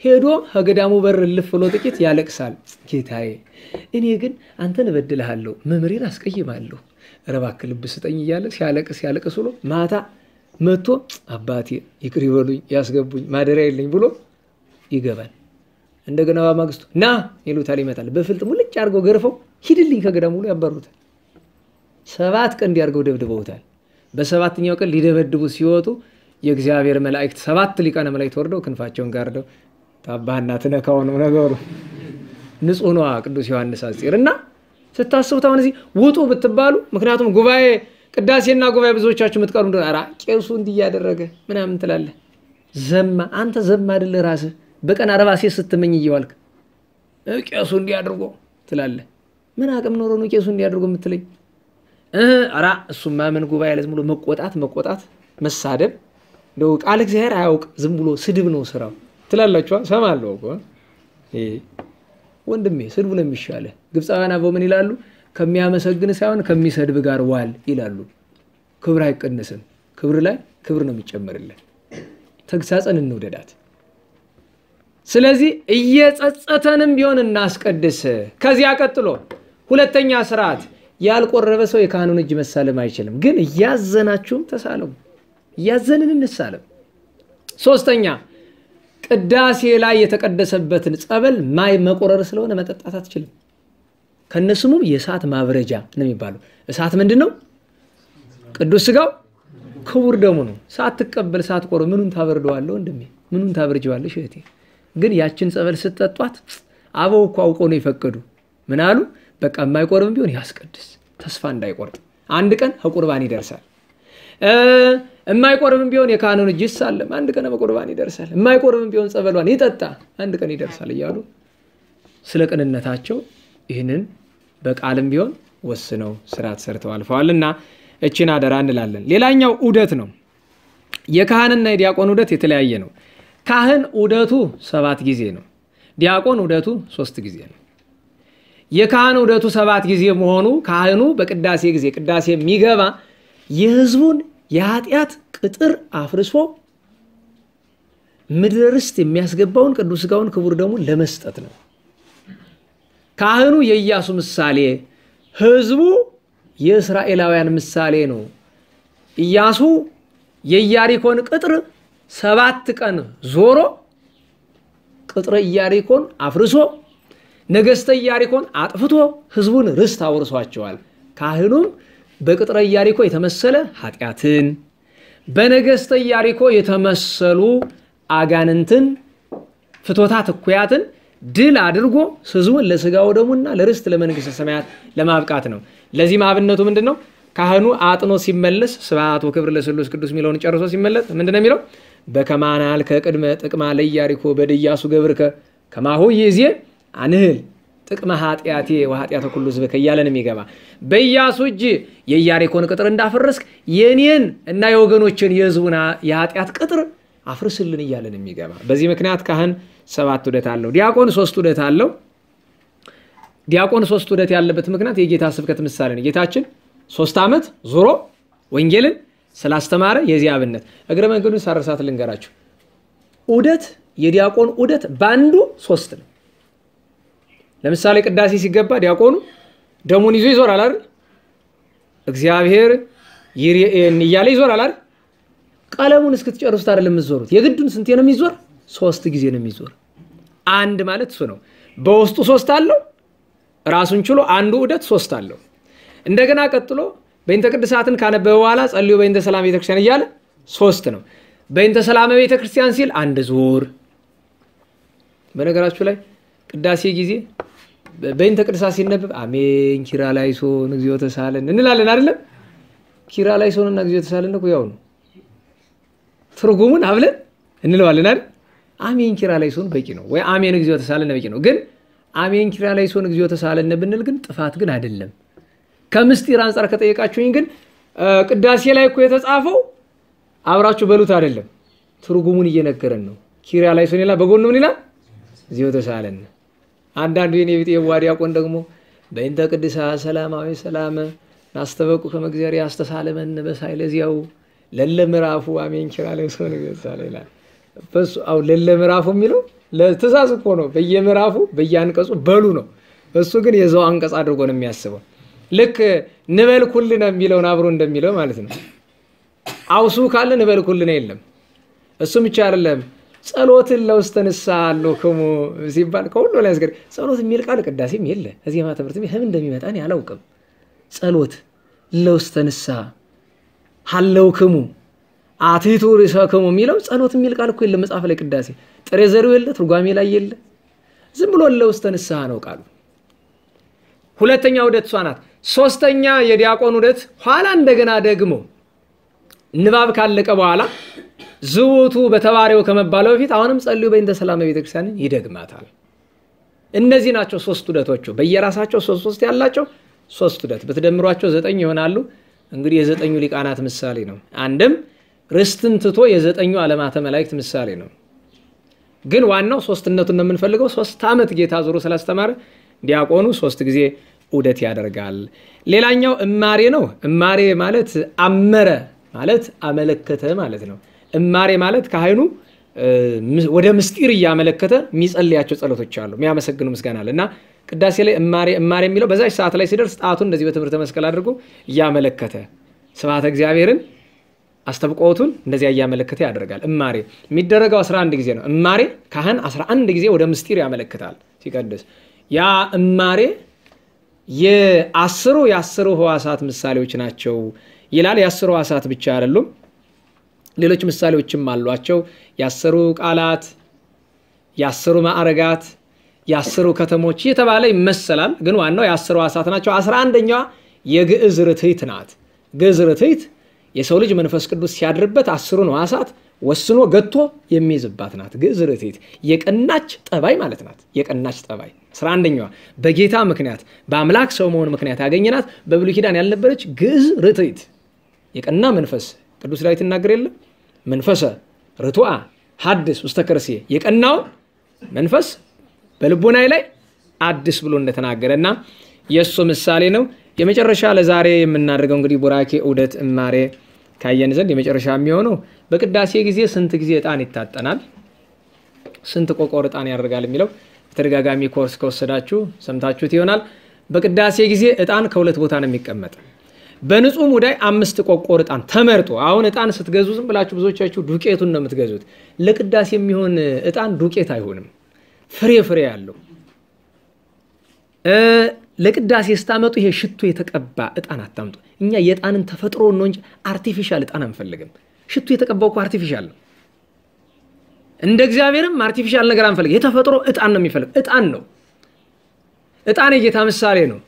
ሄዶ ከገዳሙ በር እልፍ ብሎ ጥቂት ያለቅሳል። ጌታዬ እኔ ግን አንተን እበድልሃለሁ፣ መምህሬን አስቀይማለሁ፣ እባክህ ልብ ስጠኝ እያለ ሲያለቅስ ሲያለቅስ ብሎ ማታ መጥቶ አባቴ ይቅር ይበሉኝ ያስገቡኝ ማደሪያ የለኝ ብሎ ይገባል። እንደገና በማግስቱ ና ይሉታል። ይመጣል። በፍልጥ ሙልጭ አድርገው ገርፈው ሂድልኝ ከገዳሙ ብሎ ያባሩታል። ሰባት ቀን እንዲያርገው ደብድበውታል። በሰባተኛው ቀን ሊደበድቡ ሲወጡ የእግዚአብሔር መላእክት ሰባት ሊቃነ መላእክት ወርደው ክንፋቸውን ጋርደው ታባህና ትነካው ነው ነገሩ። ንጹሕ ነዋ ቅዱስ ዮሐንስ አፂር እና ስታስቡት አሁን እዚህ ውጡ ብትባሉ ምክንያቱም ጉባኤ ቅዳሴና ጉባኤ ብዙዎቻችሁ የምትቀሩ እንደ ራ ቄሱ እንዲህ እያደረገ ምናምን ትላለህ። ዘማ አንተ ዘማ አይደለህ ራስህ በቀን አርባ ሴት ስትመኝ እየዋልክ ቄሱ እንዲህ አድርጎ ትላለህ። ምን አቅም ኖሮ ነው ቄሱ እንዲህ አድርጎ የምትለኝ? ራ እሱማ ምን ጉባኤ ላይ ብሎ መቆጣት መቆጣት መሳደብ እንደው ቃል እግዚአብሔር አያውቅ ዝም ብሎ ስድብ ነው ስራው ትላላችኋ። ሰማለሁ እኮ ወንድሜ ስድቡ ነው የሚሻለህ። ግብፃውያን አበው ምን ይላሉ? ከሚያመሰግን ሳይሆን ከሚሰድብ ጋር ዋል ይላሉ። ክብር አይቀንስም፣ ክብር ላይ ክብር ነው የሚጨመርልን። ተግሳጸን እንውደዳት። ስለዚህ እየጸጸተንም ቢሆን እናስቀድስ። ከዚያ ቀጥሎ ሁለተኛ ስርዓት ያልቆረበ ሰው የካህኑን እጅ መሳለም አይችልም። ግን እያዘናችሁም ተሳለሙ፣ እያዘንን እንሳለም። ሶስተኛ ቅዳሴ ላይ የተቀደሰበትን ጸበል ማይ መቆረር ስለሆነ መጠጣት አትችልም። ከነስሙም የእሳት ማብረጃ ነው የሚባለው። እሳት ምንድን ነው? ቅዱስ ስጋው ክቡር ደሙ ነው። ሳትቀበል ሳትቆርብ ምኑን ታበርደዋለህ ወንድሜ? ምኑን ታበርጀዋለሽ እህቴ? ግን ያችን ጸበል ስትጠጧት አበው እኮ አውቀው ነው የፈቀዱ። ምን አሉ? በቃ የማይቆርብም ቢሆን ያስቀድስ፣ ተስፋ እንዳይቆርብ አንድ ቀን ከቁርባን ይደርሳል። የማይቆርብም ቢሆን የካህኑን እጅ ይሳለም፣ አንድ ቀን በቁርባን ይደርሳል። የማይቆርብም ቢሆን ጸበሏን ይጠጣ፣ አንድ ቀን ይደርሳል እያሉ ስለ ቅንነታቸው ይህንን በቃልም ቢሆን ወስነው ስርዓት ሰርተው አልፈዋልና እችን አደራ እንላለን። ሌላኛው ዑደት ነው። የካህንና የዲያቆን ዑደት የተለያየ ነው። ካህን ዑደቱ ሰባት ጊዜ ነው። ዲያቆን ዑደቱ ሶስት ጊዜ ነው። የካህን ዑደቱ ሰባት ጊዜ መሆኑ ካህኑ በቅዳሴ ጊዜ ቅዳሴ የሚገባ የሕዝቡን የኃጢአት ቅጥር አፍርሶ ምድረ ርስት የሚያስገባውን ቅዱስ ሥጋውን ክቡር ደሙን ለመስጠት ነው። ካህኑ የኢያሱ ምሳሌ፣ ሕዝቡ የእስራኤላውያን ምሳሌ ነው። ኢያሱ የኢያሪኮን ቅጥር ሰባት ቀን ዞሮ ቅጥረ ኢያሪኮን አፍርሶ ነገሥተ ኢያሪኮን አጥፍቶ ሕዝቡን ርስት አውርሷቸዋል። ካህኑም በቅጥረ ኢያሪኮ የተመሰለ ኃጢአትን በነገሥተ ኢያሪኮ የተመሰሉ አጋንንትን ፍትወታት እኩያትን ድል አድርጎ ሕዝቡን ለሥጋው ደሙና ለርስት ለመንግሥተ ሰማያት ለማብቃት ነው። ለዚህም አብነቱ ምንድን ነው? ካህኑ አጥኖ ሲመለስ ስብሐት ወክብር ለስሉስ ቅዱስ የሚለውን ጨርሶ ሲመለስ ምንድን ነው የሚለው? በከማናል ከቅድመ ጥቅማ ለኢያሪኮ በድያሱ ገብርከ ከማሁ ይዜ አንህል ጥቅመ ኃጢአቴ ወኃጢአተ ኩሉ ሕዝብከ እያለን የሚገባ በኢያሱ እጅ የኢያሪኮን ቅጥር እንዳፈረስክ የኔን እና የወገኖችን የሕዝቡን የኃጢአት ቅጥር አፍርስልን እያለን የሚገባ በዚህ ምክንያት ካህን ሰባት ዑደት አለው። ዲያቆን ሶስት ዑደት አለው። ዲያቆን ሶስት ዑደት ያለበት ምክንያት የጌታ ስብከት ምሳሌ ነው። ጌታችን ሶስት ዓመት ዞሮ ወንጌልን ስላስተማረ የዚህ አብነት እግረ መንገዱን ሳረሳት ልንገራችሁ። ዑደት የዲያቆን ዑደት በአንዱ ሶስት ነው። ለምሳሌ ቅዳሴ ሲገባ ዲያቆኑ ደሙን ይዞ ይዞራል አይደል? እግዚአብሔር እያለ ይዞራል አይደል? ቀለሙን እስክትጨርሱት አይደለም የምትዞሩት። የግዱን ስንቴ ነው የሚዞር? ሶስት ጊዜ ነው የሚዞር። አንድ ማለት እሱ ነው። በውስጡ ሶስት አለው። ራሱን ችሎ አንዱ ዑደት ሶስት አለው። እንደገና ቀጥሎ በይንተ ቅድሳትን ካነበበ በኋላ ጸልዩ በይንተ ሰላም ቤተክርስቲያን እያለ ሶስት ነው። በይንተ ሰላመ ቤተክርስቲያን ሲል አንድ ዙር። በነገራችሁ ላይ ቅዳሴ ጊዜ በይንተ ቅድሳት ሲነበብ አሜን ኪራ ላይሶን እግዚኦ ተሳለን እንላለን አይደለም? ኪራ ላይሶንና እግዚኦ ተሳለን እኮ ያው ነው። ትርጉሙን አብለን እንለዋለን አይደል? አሜን ኪራ ላይሶን በቂ ነው ወይ አሜን እግዚኦ ተሳለን በቂ ነው። ግን አሜን ኪራ ላይሶን እግዚኦ ተሳለን ብንል ግን ጥፋት ግን አይደለም። ከምስጢር አንጻር ከጠየቃችሁኝ ግን ቅዳሴ ላይ እኮ የተጻፈው አብራችሁ በሉት አይደለም፣ ትርጉሙን እየነገረን ነው። ኪራ ላይሶን ይላል፣ በጎኑ ምን ይላል? እግዚኦ ተሳለን። አንዳንዱ የኔ ቢጤ ዲያቆን ደግሞ በእንተ ቅድሳ ሰላማዊ ሰላመ ናስተበቁ ከመግዚአብሔር ያስተሳለመን በሳይለ ዚያው ለለ አሜን ኪራ እግዚኦ ተሳለን ይላል። በሱ አው ለለ የሚለው ለትእዛዝ እኮ ነው። በየምዕራፉ በየአንቀጹ በሉ ነው። እሱ ግን የዛው አንቀጽ አድርጎ ነው የሚያስበው። ልክ ንበል ኩልነ የሚለውን አብሮ እንደሚለው ማለት ነው። አውሱ ካለ ንበል ኩልነ የለም። እሱም ብቻ አይደለም ጸሎትን ለውስተ ንስሐ አሎክሙ ሲባል ከሁሉ ላይ ያስገድ ጸሎት የሚል ቃል ቅዳሴም የለ እዚህ ትምህርት ህም እንደሚመጣን ያላውቅም። ጸሎት ለውስተ ንስሐ ሀለውክሙ አትቱ ርእሰክሙ የሚለው ጸሎት የሚል ቃል እኮ የለ መጽሐፍ ላይ ቅዳሴ ጥሬ ዘሪው የለ ትርጓሜ ላይ የለ። ዝም ብሎ ለውስተ ንስሐ ነው ቃሉ። ሁለተኛ ዑደት እሷ ናት። ሶስተኛ የዲያቆን ዑደት ኋላ እንደገና ደግሞ ንባብ ካለቀ በኋላ ዝውቱ በተባሬው ከመባለው በፊት አሁንም ጸልዩ በእንተ ሰላመ ቤተክርስቲያንን ይደግማታል። እነዚህ ናቸው ሶስት ዑደቶቹ በየራሳቸው ሶስት ሶስት ያላቸው ሶስት ዑደት ብትደምሯቸው ዘጠኝ ይሆናሉ። እንግዲህ የዘጠኙ ሊቃናት ምሳሌ ነው። አንድም ርስትን ትቶ የዘጠኙ ዓለማተ መላእክት ምሳሌ ነው። ግን ዋናው ሶስትነቱን ነው የምንፈልገው። ሶስት ዓመት ጌታ ዞሮ ስላስተማረ ዲያቆኑ ሶስት ጊዜ ዑደት ያደርጋል። ሌላኛው እማሬ ነው። እማሬ ማለት አመረ ማለት አመለከተ ማለት ነው። እማሬ ማለት ካህኑ ወደ ምስጢር እያመለከተ የሚጸልያቸው ጸሎቶች አሉ፣ የሚያመሰግኑ ምስጋና አለ እና ቅዳሴ ላይ እማሬ እማሬ የሚለው በዛች ሰዓት ላይ ሲደርስ ጣቱን እንደዚህ በትምህርተ መስቀል አድርጎ እያመለከተ ስብሐተ እግዚአብሔርን አስተብቆቱን እንደዚያ እያመለከተ ያደርጋል። እማሬ የሚደረገው 11 ጊዜ ነው። እማሬ ካህን 11 ጊዜ ወደ ምስጢር ያመለክታል ሲቀድስ። ያ እማሬ የአስሩ የአስሩ ህዋሳት ምሳሌዎች ናቸው ይላል። የአስሩ ህዋሳት ብቻ አይደሉም፣ ሌሎች ምሳሌዎችም አሏቸው። የአስሩ ቃላት፣ የአስሩ ማዕረጋት፣ የአስሩ ከተሞች እየተባለ ይመሰላል። ግን ዋናው የአስሩ ህዋሳት ናቸው። አስራ አንደኛዋ የግዕዝ ርትዕት ናት። ግዕዝ ርትዕት የሰው ልጅ መንፈስ ቅዱስ ሲያድርበት አስሩን ህዋሳት ወስኖ ገቶ የሚይዝባት ናት። ግዕዝ ርትዕት የቀናች ጠባይ ማለት ናት። የቀናች ጠባይ አስራ አንደኛዋ በጌታ ምክንያት በአምላክ ሰው መሆን ምክንያት ያገኘናት በብሉይ ኪዳን ያልነበረች ግዕዝ ርትዕት የቀና መንፈስ ቅዱስ ዳዊት ይናገር የለም መንፈሰ ርቱዐ ሐድስ ውስተ ከርሥየ የቀናውን መንፈስ በልቦናዬ ላይ አድስ ብሎ እንደተናገረ እና የእሱ ምሳሌ ነው። የመጨረሻ ለዛሬ የምናደርገው እንግዲህ ቡራኬ ዑደት እማሬ ካየን ዘንድ የመጨረሻ የሚሆነው በቅዳሴ ጊዜ ስንት ጊዜ ዕጣን ይታጠናል፣ ስንት ቆቁር ዕጣን ያደርጋል የሚለው በተደጋጋሚ ኮርስ ከወሰዳችሁ ሰምታችሁት ይሆናል። በቅዳሴ ጊዜ ዕጣን ከሁለት ቦታ ነው የሚቀመጥ። በንጹህ ሙዳይ አምስት ቆቁር ዕጣን ተመርጦ። አሁን ዕጣን ስትገዙ ዝም ብላችሁ ብዙዎቻችሁ ዱቄቱን ነው የምትገዙት። ለቅዳሴ የሚሆን ዕጣን ዱቄት አይሆንም፣ ፍሬ ፍሬ ያለው ለቅዳሴ ስታመጡ ይሄ ሽቶ የተቀባ ዕጣን አታምጡ። እኛ የዕጣንን ተፈጥሮ ነው እንጂ artificial ዕጣን አንፈልግም። ሽቶ የተቀባው እኮ artificial ነው። እንደ እግዚአብሔርም artificial ነገር አንፈልግ። የተፈጥሮ ዕጣን ነው የሚፈልግ። ዕጣን ነው። ዕጣን የጌታ ምሳሌ ነው።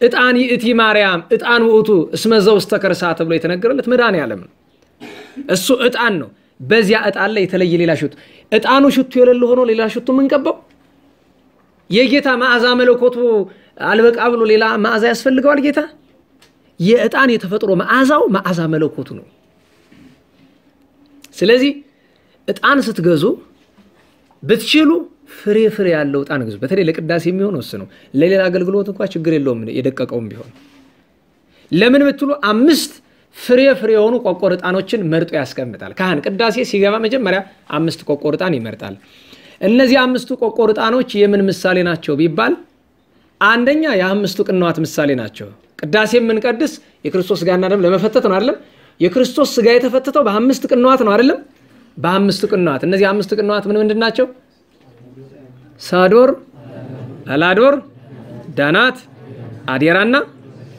ዕጣን ይእቲ ማርያም ዕጣን ውእቱ እስመ ዘውስተ ከርሣ ተብሎ የተነገረለት መድኃኔዓለም ነው። እሱ ዕጣን ነው። በዚያ ዕጣን ላይ የተለየ ሌላ ሽቱ ዕጣኑ ሽቱ የሌለ ሆኖ ሌላ ሽቱ የምንቀባው የጌታ መዓዛ መለኮቱ አልበቃ ብሎ ሌላ መዓዛ ያስፈልገዋል። ጌታ የዕጣን የተፈጥሮ መዓዛው መዓዛ መለኮቱ ነው። ስለዚህ ዕጣን ስትገዙ ብትችሉ ፍሬ ፍሬ ያለው ዕጣን ግዙ። በተለይ ለቅዳሴ የሚሆን ወስ ነው። ለሌላ አገልግሎት እንኳ ችግር የለውም የደቀቀውም ቢሆን። ለምን ብትሉ አምስት ፍሬ ፍሬ የሆኑ ቆቆር ዕጣኖችን መርጦ ያስቀምጣል ካህን። ቅዳሴ ሲገባ መጀመሪያ አምስት ቆቆር ዕጣን ይመርጣል። እነዚህ አምስቱ ቆቆር ዕጣኖች የምን ምሳሌ ናቸው ቢባል አንደኛ የአምስቱ ቅንዋት ምሳሌ ናቸው። ቅዳሴ የምንቀድስ የክርስቶስ ሥጋና ደም ለመፈተት ነው አይደለም? የክርስቶስ ሥጋ የተፈተተው በአምስት ቅንዋት ነው አይደለም? በአምስቱ ቅንዋት። እነዚህ አምስቱ ቅንዋት ምን ምንድን ናቸው? ሳዶር፣ አላዶር፣ ዳናት፣ አዴራና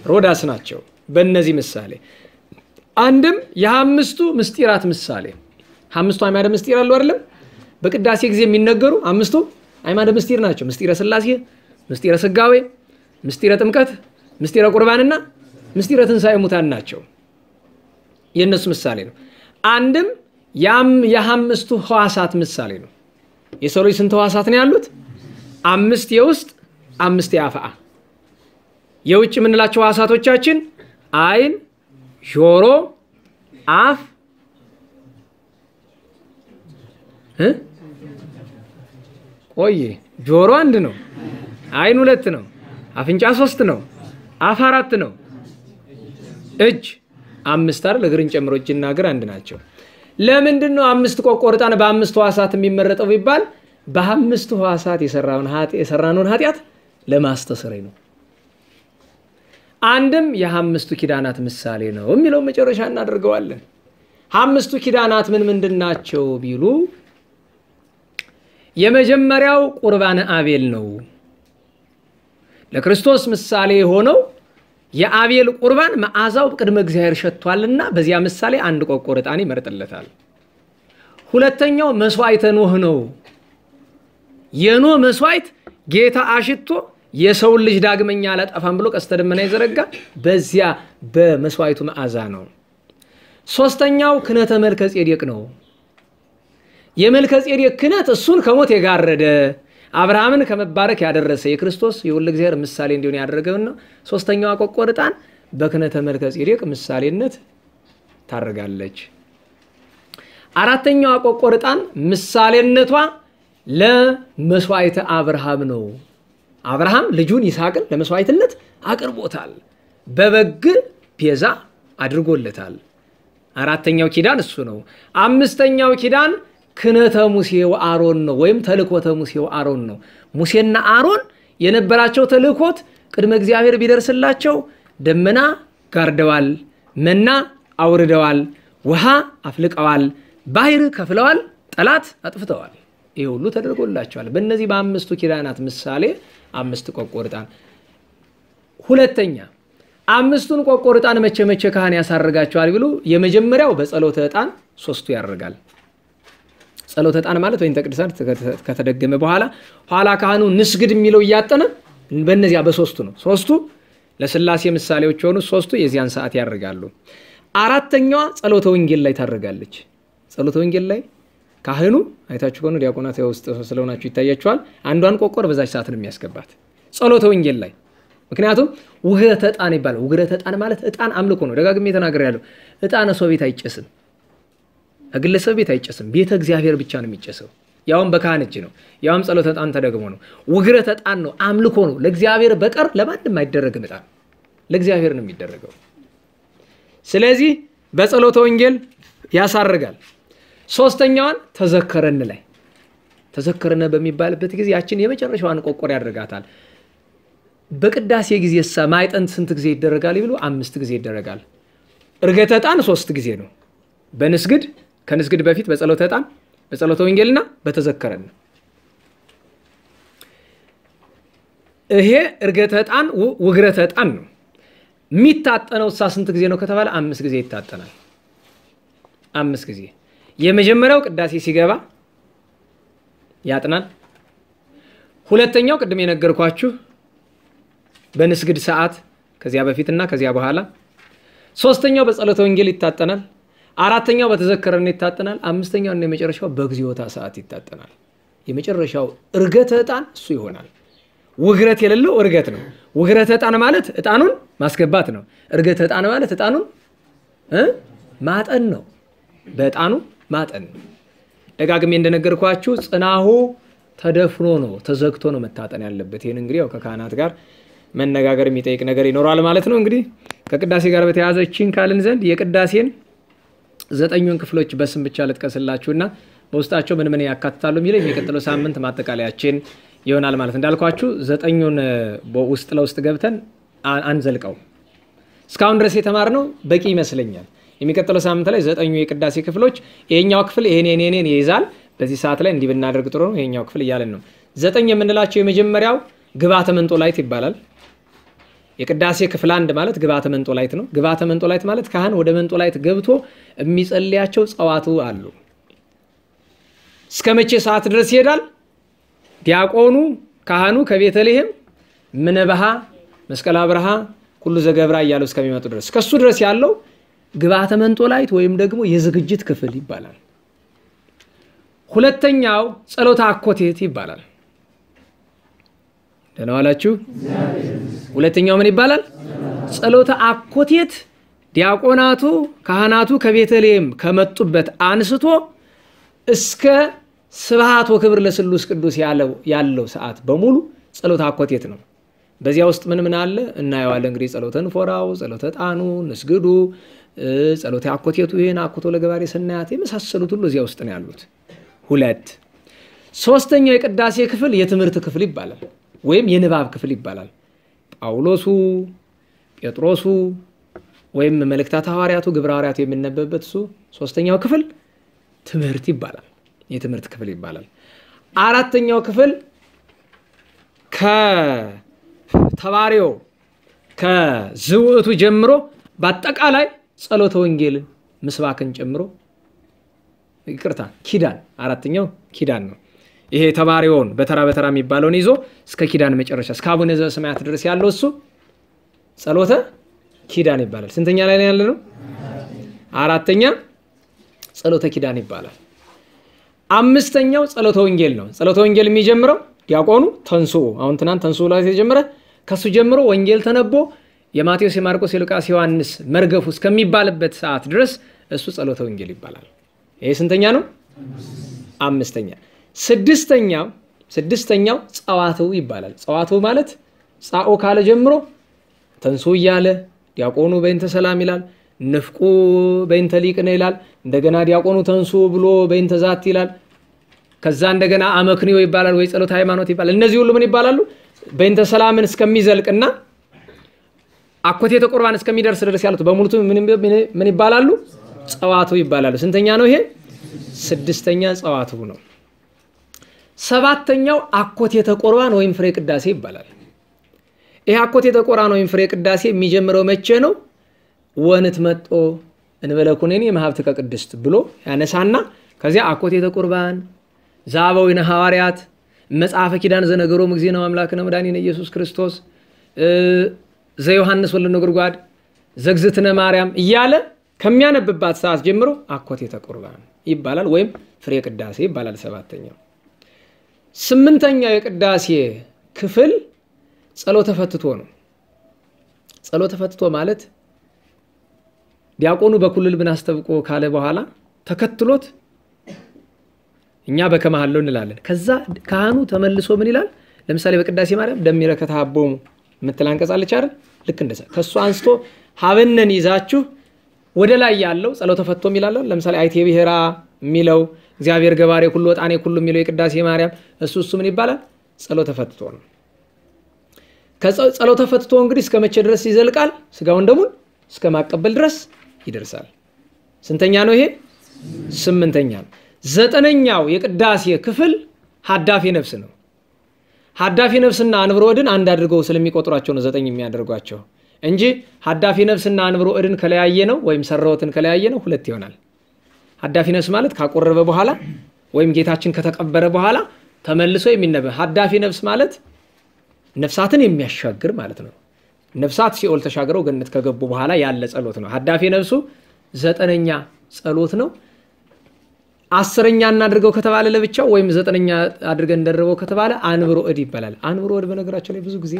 ሮዳስ ናቸው። በእነዚህ ምሳሌ አንድም የአምስቱ ምስጢራት ምሳሌ አምስቱ አዕማደ ምስጢር አሉ አይደለም? በቅዳሴ ጊዜ የሚነገሩ አምስቱ አዕማደ ምስጢር ናቸው። ምስጢረ ሥላሴ፣ ምስጢረ ሥጋዌ፣ ምስጢረ ጥምቀት፣ ምስጢረ ቁርባንና ምስጢረ ትንሣኤ ሙታን ናቸው። የእነሱ ምሳሌ ነው። አንድም የአምስቱ ሕዋሳት ምሳሌ ነው። የሰው ልጅ ስንት ሕዋሳት ነው ያሉት? አምስት የውስጥ አምስት የአፍአ። የውጭ የምንላቸው ሕዋሳቶቻችን ዓይን፣ ጆሮ፣ አፍ ቆይ ጆሮ አንድ ነው። ዓይን ሁለት ነው። አፍንጫ ሶስት ነው። አፍ አራት ነው። እጅ አምስት አይደል? እግርን ጨምሮ እጅና እግር አንድ ናቸው። ለምንድን ነው አምስት ቆቆር ዕጣን በአምስት ሕዋሳት የሚመረጠው ቢባል በአምስቱ ሕዋሳት የሰራነውን ኃጢአት ለማስተሰረይ ነው። አንድም የአምስቱ ኪዳናት ምሳሌ ነው የሚለው መጨረሻ እናደርገዋለን። አምስቱ ኪዳናት ምን ምንድን ናቸው ቢሉ የመጀመሪያው ቁርባነ አቤል ነው። ለክርስቶስ ምሳሌ የሆነው የአቤል ቁርባን መዓዛው ቅድመ እግዚአብሔር ሸቷልና በዚያ ምሳሌ አንድ ቆቆር ዕጣን ይመርጥለታል። ሁለተኛው መስዋዕተ ኖህ ነው። የኖህ መስዋዕት ጌታ አሽቶ የሰውን ልጅ ዳግመኛ አላጠፋም ብሎ ቀስተ ደመና የዘረጋ በዚያ በመስዋዕቱ መዓዛ ነው። ሶስተኛው ክህነተ መልከ ጼዴቅ ነው። የመልከ ጼዴቅ ክህነት እሱን ከሞት የጋረደ አብርሃምን ከመባረክ ያደረሰ የክርስቶስ የወልደ እግዚአብሔር ምሳሌ እንዲሆን ያደረገውና ሶስተኛዋ ቆቆር ዕጣን በክህነተ መልከ ጼዴቅ ምሳሌነት ታደርጋለች። አራተኛዋ ቆቆር ዕጣን ምሳሌነቷ ለመስዋዕተ አብርሃም ነው። አብርሃም ልጁን ይስሐቅን ለመስዋዕትነት አቅርቦታል። በበግ ቤዛ አድርጎለታል። አራተኛው ኪዳን እሱ ነው። አምስተኛው ኪዳን ክነተ ሙሴ ወአሮን ነው፣ ወይም ተልኮተ ሙሴ ወአሮን ነው። ሙሴና አሮን የነበራቸው ተልእኮት ቅድመ እግዚአብሔር ቢደርስላቸው ደመና ጋርደዋል፣ መና አውርደዋል፣ ውሃ አፍልቀዋል፣ ባህር ከፍለዋል፣ ጠላት አጥፍተዋል። ይህ ሁሉ ተደርጎላቸዋል። በእነዚህ በአምስቱ ኪዳናት ምሳሌ አምስት ቆቆር ዕጣን። ሁለተኛ አምስቱን ቆቆር ዕጣን መቼ መቼ ካህን ያሳርጋቸዋል ቢሉ የመጀመሪያው በጸሎተ ዕጣን ሶስቱ ያደርጋል። ጸሎተ ዕጣን ማለት ወይም ቅዱሳን ከተደገመ በኋላ ኋላ ካህኑ ንስግድ የሚለው እያጠነ በእነዚያ በሶስቱ ነው። ሶስቱ ለስላሴ ምሳሌዎች የሆኑ ሶስቱ የዚያን ሰዓት ያደርጋሉ። አራተኛዋ ጸሎተ ወንጌል ላይ ታደርጋለች። ጸሎተ ወንጌል ላይ ካህኑ አይታችሁ ከሆነ ዲያቆናት ውስጥ ስለሆናችሁ ይታያችኋል። አንዷን ቆቆር በዛች ሰዓት ነው የሚያስገባት ጸሎተ ወንጌል ላይ። ምክንያቱም ውህረተ ዕጣን ይባላል። ውህረተ ዕጣን ማለት ዕጣን አምልኮ ነው። ደጋግሜ ተናግሬ ያለው ዕጣን ሰው ቤት አይጨስም፣ ከግለሰብ ቤት አይጨስም። ቤተ እግዚአብሔር ብቻ ነው የሚጨሰው። ያውም በካህን እጅ ነው። ያውም ጸሎተ ዕጣን ተደግሞ ነው። ውግረተ ዕጣን ነው፣ አምልኮ ነው። ለእግዚአብሔር በቀር ለማንም አይደረግም። ዕጣን ለእግዚአብሔር ነው የሚደረገው። ስለዚህ በጸሎተ ወንጌል ያሳርጋል። ሶስተኛዋን ተዘከረን ላይ ተዘከረነ በሚባልበት ጊዜ ያችን የመጨረሻዋን ቆቆር ያደርጋታል። በቅዳሴ ጊዜ ሳ ማይጠንት ስንት ጊዜ ይደረጋል ይብሉ? አምስት ጊዜ ይደረጋል። እርገተ ዕጣን ሶስት ጊዜ ነው። በንስግድ ከንስግድ በፊት በጸሎተ ዕጣን በጸሎተ ወንጌልና በተዘከረን ይሄ እርገተ ዕጣን ውግረተ ዕጣን ነው። የሚታጠነው እሳ ስንት ጊዜ ነው ከተባለ አምስት ጊዜ ይታጠናል። አምስት ጊዜ የመጀመሪያው ቅዳሴ ሲገባ ያጥናል። ሁለተኛው ቅድም የነገርኳችሁ በንስግድ ሰዓት ከዚያ በፊትና ከዚያ በኋላ። ሶስተኛው በጸሎተ ወንጌል ይታጠናል። አራተኛው በተዘከረን ይታጠናል። አምስተኛው እና የመጨረሻው በግዚዮታ ሰዓት ይታጠናል። የመጨረሻው እርገተ ዕጣን እሱ ይሆናል። ውግረት የሌለው እርገት ነው። ውግረተ ዕጣን ማለት ዕጣኑን ማስገባት ነው። እርገተ ዕጣን ማለት ዕጣኑን ማጠን ነው። በዕጣኑ ማጠን ነው። ደጋግሜ እንደነገርኳችሁ ጽናሁ ተደፍኖ ነው ተዘግቶ ነው መታጠን ያለበት። ይህን እንግዲህ ያው ከካህናት ጋር መነጋገር የሚጠይቅ ነገር ይኖራል ማለት ነው። እንግዲህ ከቅዳሴ ጋር በተያያዘ ችን ካልን ዘንድ የቅዳሴን ዘጠኙን ክፍሎች በስም ብቻ ልጥቀስላችሁና በውስጣቸው ምን ምን ያካትታሉ የሚለው የሚቀጥለው ሳምንት ማጠቃለያችን ይሆናል ማለት እንዳልኳችሁ ዘጠኙን ውስጥ ለውስጥ ገብተን አንዘልቀው እስካሁን ድረስ የተማርነው በቂ ይመስለኛል። የሚቀጥለው ሳምንት ላይ ዘጠኙ የቅዳሴ ክፍሎች ይሄኛው ክፍል ይሄን ኔኔን ይይዛል። በዚህ ሰዓት ላይ እንዲህ ብናደርግ ጥሩ ነው። ይሄኛው ክፍል እያለን ነው። ዘጠኝ የምንላቸው የመጀመሪያው ግብዓተ መንጦላይት ይባላል። የቅዳሴ ክፍል አንድ ማለት ግብዓተ መንጦላይት ነው። ግብዓተ መንጦላይት ማለት ካህን ወደ መንጦላይት ገብቶ የሚጸልያቸው ጸሎቱ አሉ። እስከ መቼ ሰዓት ድረስ ይሄዳል? ዲያቆኑ ካህኑ ከቤተልሔም ምንት በሃ መስቀል አብርሃ ኩሉ ዘገብራ እያሉ እስከሚመጡ ድረስ እስከሱ ድረስ ያለው ግብዓተ መንጦላይት ወይም ደግሞ የዝግጅት ክፍል ይባላል። ሁለተኛው ጸሎተ አኮቴት ይባላል። ደህና ዋላችሁ። ሁለተኛው ምን ይባላል? ጸሎተ አኮቴት ዲያቆናቱ ካህናቱ ከቤተልሔም ከመጡበት አንስቶ እስከ ስብሐት ወክብር ለስሉስ ቅዱስ ያለው ሰዓት በሙሉ ጸሎተ አኮቴት ነው። በዚያ ውስጥ ምን ምን አለ እናየዋለን። እንግዲህ ጸሎተ ንፎራው፣ ጸሎተ ዕጣኑ፣ ንስግዱ፣ ጸሎተ አኮቴቱ ይህን አኮቶ ለገባሬ ሰናያት የመሳሰሉት ሁሉ እዚያ ውስጥ ነው ያሉት። ሁለት ሶስተኛው የቅዳሴ ክፍል የትምህርት ክፍል ይባላል፣ ወይም የንባብ ክፍል ይባላል። ጳውሎሱ፣ ጴጥሮሱ ወይም መልእክታት ሐዋርያቱ፣ ግብረ ሐዋርያቱ የሚነበብበት እሱ ሶስተኛው ክፍል ትምህርት ይባላል፣ የትምህርት ክፍል ይባላል። አራተኛው ክፍል ከተባሪዮ ከዝውዕቱ ጀምሮ በአጠቃላይ ጸሎተ ወንጌልን ምስባክን ጨምሮ ይቅርታ ኪዳን አራተኛው ኪዳን ነው። ይሄ ተባሪውን በተራ በተራ የሚባለውን ይዞ እስከ ኪዳን መጨረሻ እስከ አቡነ ዘበሰማያት ድረስ ያለው እሱ ጸሎተ ኪዳን ይባላል። ስንተኛ ላይ ያለ ነው? አራተኛ ጸሎተ ኪዳን ይባላል። አምስተኛው ጸሎተ ወንጌል ነው። ጸሎተ ወንጌል የሚጀምረው ዲያቆኑ ተንሥኡ አሁን ትናንት ተንሥኡ ላይ የተጀመረ ከሱ ጀምሮ ወንጌል ተነቦ የማቴዎስ፣ የማርቆስ፣ የሉቃስ፣ ዮሐንስ መርገፉ እስከሚባልበት ሰዓት ድረስ እሱ ጸሎተ ወንጌል ይባላል። ይሄ ስንተኛ ነው? አምስተኛ። ስድስተኛው ስድስተኛው ጸዋትው ይባላል። ጸዋትው ማለት ጻኦ ካለ ጀምሮ ተንሥኡ እያለ ዲያቆኑ በይንተ ሰላም ይላል። ንፍቁ በይንተ ሊቅነ ይላል። እንደገና ዲያቆኑ ተንሥኡ ብሎ በይንተ ዛት ይላል። ከዛ እንደገና አመክንዮ ይባላል ወይ ጸሎተ ሃይማኖት ይባላል። እነዚህ ሁሉ ምን ይባላሉ? በእንተ ሰላምን እስከሚዘልቅና አኮቴተ ቁርባን እስከሚደርስ ድረስ ያሉት በሙሉቱ ምን ይባላሉ? ጸዋቱ ይባላሉ። ስንተኛ ነው ይሄ? ስድስተኛ ጸዋቱ ነው። ሰባተኛው አኮቴተ ቁርባን ወይም ፍሬ ቅዳሴ ይባላል። ይሄ አኮቴተ ቁርባን ወይም ፍሬ ቅዳሴ የሚጀምረው መቼ ነው? ወንት መጦ እንበለ ኩነኔ መሀብትከ ቅድስት ብሎ ያነሳና ከዚያ አኮቴተ ቁርባን ዛበዊነ ሐዋርያት መጽሐፈ ኪዳን ዘነገሮሙ እግዚእነ አምላክነ መድኃኒነ ኢየሱስ ክርስቶስ ዘዮሐንስ ወልደ ነጎድጓድ ዘግዝእትነ ማርያም እያለ ከሚያነብባት ሰዓት ጀምሮ አኮቴተ ቁርባን ይባላል ወይም ፍሬ ቅዳሴ ይባላል። ሰባተኛው። ስምንተኛው የቅዳሴ ክፍል ጸሎተ ፈትቶ ነው። ጸሎተ ፈትቶ ማለት ዲያቆኑ በኩልል ብን አስተብቆ ካለ በኋላ ተከትሎት እኛ በከመሃለው እንላለን። ከዛ ካህኑ ተመልሶ ምን ይላል? ለምሳሌ በቅዳሴ ማርያም ደሚረ ከተሃቦሙ የምትል አንቀጽ አይደል? ልክ እንደዛ ከእሱ አንስቶ ሀበነን ይዛችሁ ወደ ላይ ያለው ጸሎተ ፈትቶ የሚላለው ለምሳሌ አይቴ ብሔራ የሚለው እግዚአብሔር ገባሬ ኩሉ ወጣኔ ኩሉ የሚለው የቅዳሴ ማርያም እሱ እሱ ምን ይባላል? ጸሎተ ፈትቶ ነው። ከጸሎተ ፈትቶ እንግዲህ እስከ መቼ ድረስ ይዘልቃል? ስጋውን ደሙን እስከ ማቀበል ድረስ ይደርሳል። ስንተኛ ነው ይሄ? ስምንተኛ ነው። ዘጠነኛው የቅዳሴ ክፍል ሀዳፊ ነፍስ ነው። ሀዳፊ ነፍስና አንብሮ እድን አንድ አድርገው ስለሚቆጥሯቸው ነው ዘጠኝ የሚያደርጓቸው እንጂ ሀዳፊ ነፍስና አንብሮ እድን ከለያየ ነው ወይም ሰራወትን ከለያየ ነው ሁለት ይሆናል። ሀዳፊ ነፍስ ማለት ካቆረበ በኋላ ወይም ጌታችን ከተቀበረ በኋላ ተመልሶ የሚነበብ ሀዳፊ ነፍስ ማለት ነፍሳትን የሚያሻግር ማለት ነው። ነፍሳት ሲኦል ተሻግረው ገነት ከገቡ በኋላ ያለ ጸሎት ነው። ሀዳፊ ነፍሱ ዘጠነኛ ጸሎት ነው። አስረኛ እናድርገው ከተባለ ለብቻው ወይም ዘጠነኛ አድርገን እንደርበው ከተባለ አንብሮ እድ ይባላል። አንብሮ እድ በነገራቸው ላይ ብዙ ጊዜ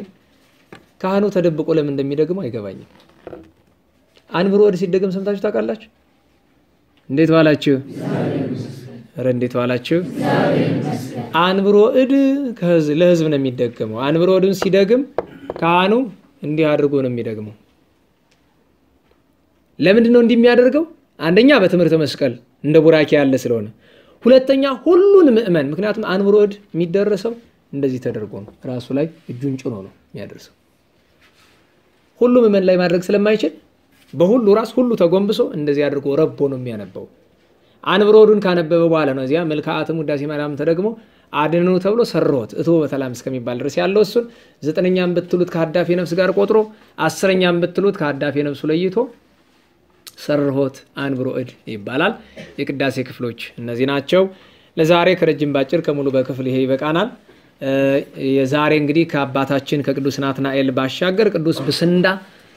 ካህኑ ተደብቆ ለምን እንደሚደግመው አይገባኝም። አንብሮ እድ ሲደገም ሰምታችሁ ታውቃላችሁ? እንዴት ዋላችሁ? ኧረ እንዴት ዋላችሁ? አንብሮ እድ ለህዝብ ነው የሚደገመው። አንብሮ እድን ሲደግም ካህኑ እንዲህ አድርጎ ነው የሚደግመው። ለምንድን ነው እንዲህ የሚያደርገው? አንደኛ በትምህርተ መስቀል እንደ ቡራኬ ያለ ስለሆነ፣ ሁለተኛ ሁሉን ምእመን ምክንያቱም አንብሮ እድ የሚደረሰው እንደዚህ ተደርጎ ነው። ራሱ ላይ እጁን ጭኖ ነው የሚያደርሰው። ሁሉ ምእመን ላይ ማድረግ ስለማይችል በሁሉ ራስ ሁሉ ተጎንብሶ እንደዚህ አድርጎ ረቦ ነው የሚያነበው። አንብሮ እዱን ካነበበ በኋላ ነው እዚያ መልክዓትም ውዳሴ ማርያም ተደግሞ አድኑ ተብሎ ሰሮት እቶ በተላም እስከሚባል ድረስ ያለው እሱን ዘጠነኛም ብትሉት ከሀዳፊ ነፍስ ጋር ቆጥሮ አስረኛም ብትሉት ከሀዳፊ ነፍሱ ለይቶ ሰርሆት አንብሮ እድ ይባላል። የቅዳሴ ክፍሎች እነዚህ ናቸው። ለዛሬ ከረጅም ባጭር ከሙሉ በክፍል ይሄ ይበቃናል። የዛሬ እንግዲህ ከአባታችን ከቅዱስ ናትናኤል ባሻገር ቅዱስ ብስንዳ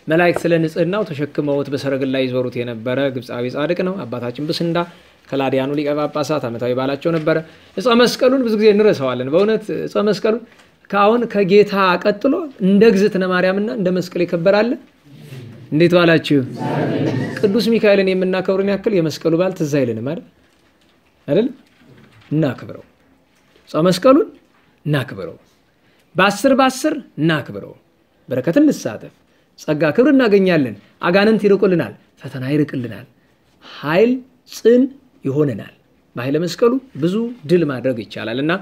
መላእክት ስለ ንጽህናው ተሸክመውት በሰረገላ ይዞሩት የነበረ ግብፃዊ ጻድቅ ነው። አባታችን ብስንዳ ከላዲያኑ ሊቀ ጳጳሳት ዓመታዊ በዓላቸው ነበረ። ዕፀ መስቀሉን ብዙ ጊዜ እንረሳዋለን። በእውነት ዕፀ መስቀሉን ከአሁን ከጌታ ቀጥሎ እንደ እግዝእትነ ማርያምና እንደ መስቀል ይከበራል። እንዴት ዋላችሁ? ቅዱስ ሚካኤልን የምናከብርን ያክል የመስቀሉ በዓል ትዝ አይልንም አይደል? አይደል? እናክብረው። ዕፀ መስቀሉን እናክብረው። በአስር በአስር እናክብረው። በረከትን እንሳተፍ። ጸጋ ክብር እናገኛለን። አጋንንት ይርቁልናል፣ ፈተና ይርቅልናል፣ ኃይል ጽን ይሆነናል። በኃይለ መስቀሉ ብዙ ድል ማድረግ ይቻላል እና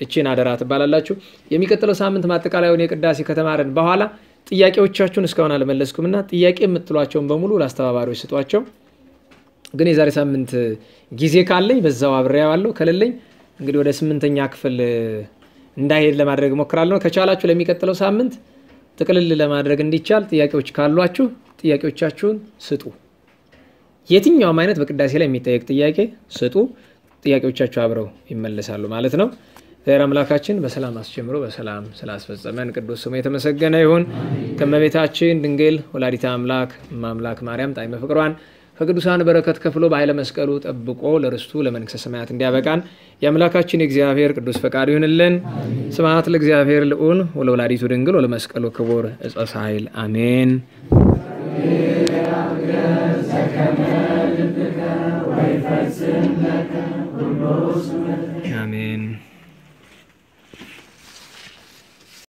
እችን አደራ ትባላላችሁ። የሚቀጥለው ሳምንት ማጠቃለያውን የቅዳሴ ከተማረን በኋላ ጥያቄዎቻችሁን እስካሁን አልመለስኩምና ጥያቄ የምትሏቸውን በሙሉ ለአስተባባሪዎች ስጧቸው። ግን የዛሬ ሳምንት ጊዜ ካለኝ በዛው አብሬያዋለሁ፣ ከሌለኝ እንግዲህ ወደ ስምንተኛ ክፍል እንዳይሄድ ለማድረግ እሞክራለሁ። ከቻላችሁ ለሚቀጥለው ሳምንት ጥቅልል ለማድረግ እንዲቻል ጥያቄዎች ካሏችሁ ጥያቄዎቻችሁን ስጡ። የትኛውም አይነት በቅዳሴ ላይ የሚጠየቅ ጥያቄ ስጡ። ጥያቄዎቻችሁ አብረው ይመለሳሉ ማለት ነው። እግዚአብሔር አምላካችን በሰላም አስጀምሮ በሰላም ስላስፈጸመን ቅዱስ ስሙ የተመሰገነ ይሁን። ከእመቤታችን ድንግል ወላዲተ አምላክ ማምላክ ማርያም ጣዕመ ፍቅሯን ከቅዱሳን በረከት ከፍሎ በኃይለ መስቀሉ ጠብቆ ለርስቱ ለመንግሥተ ሰማያት እንዲያበቃን የአምላካችን የእግዚአብሔር ቅዱስ ፈቃዱ ይሁንልን። ስብሐት ለእግዚአብሔር ልዑል ወለወላዲቱ ድንግል ወለመስቀሉ ክቡር ዕፀ ሳይል አሜን። ለከ ሁሉ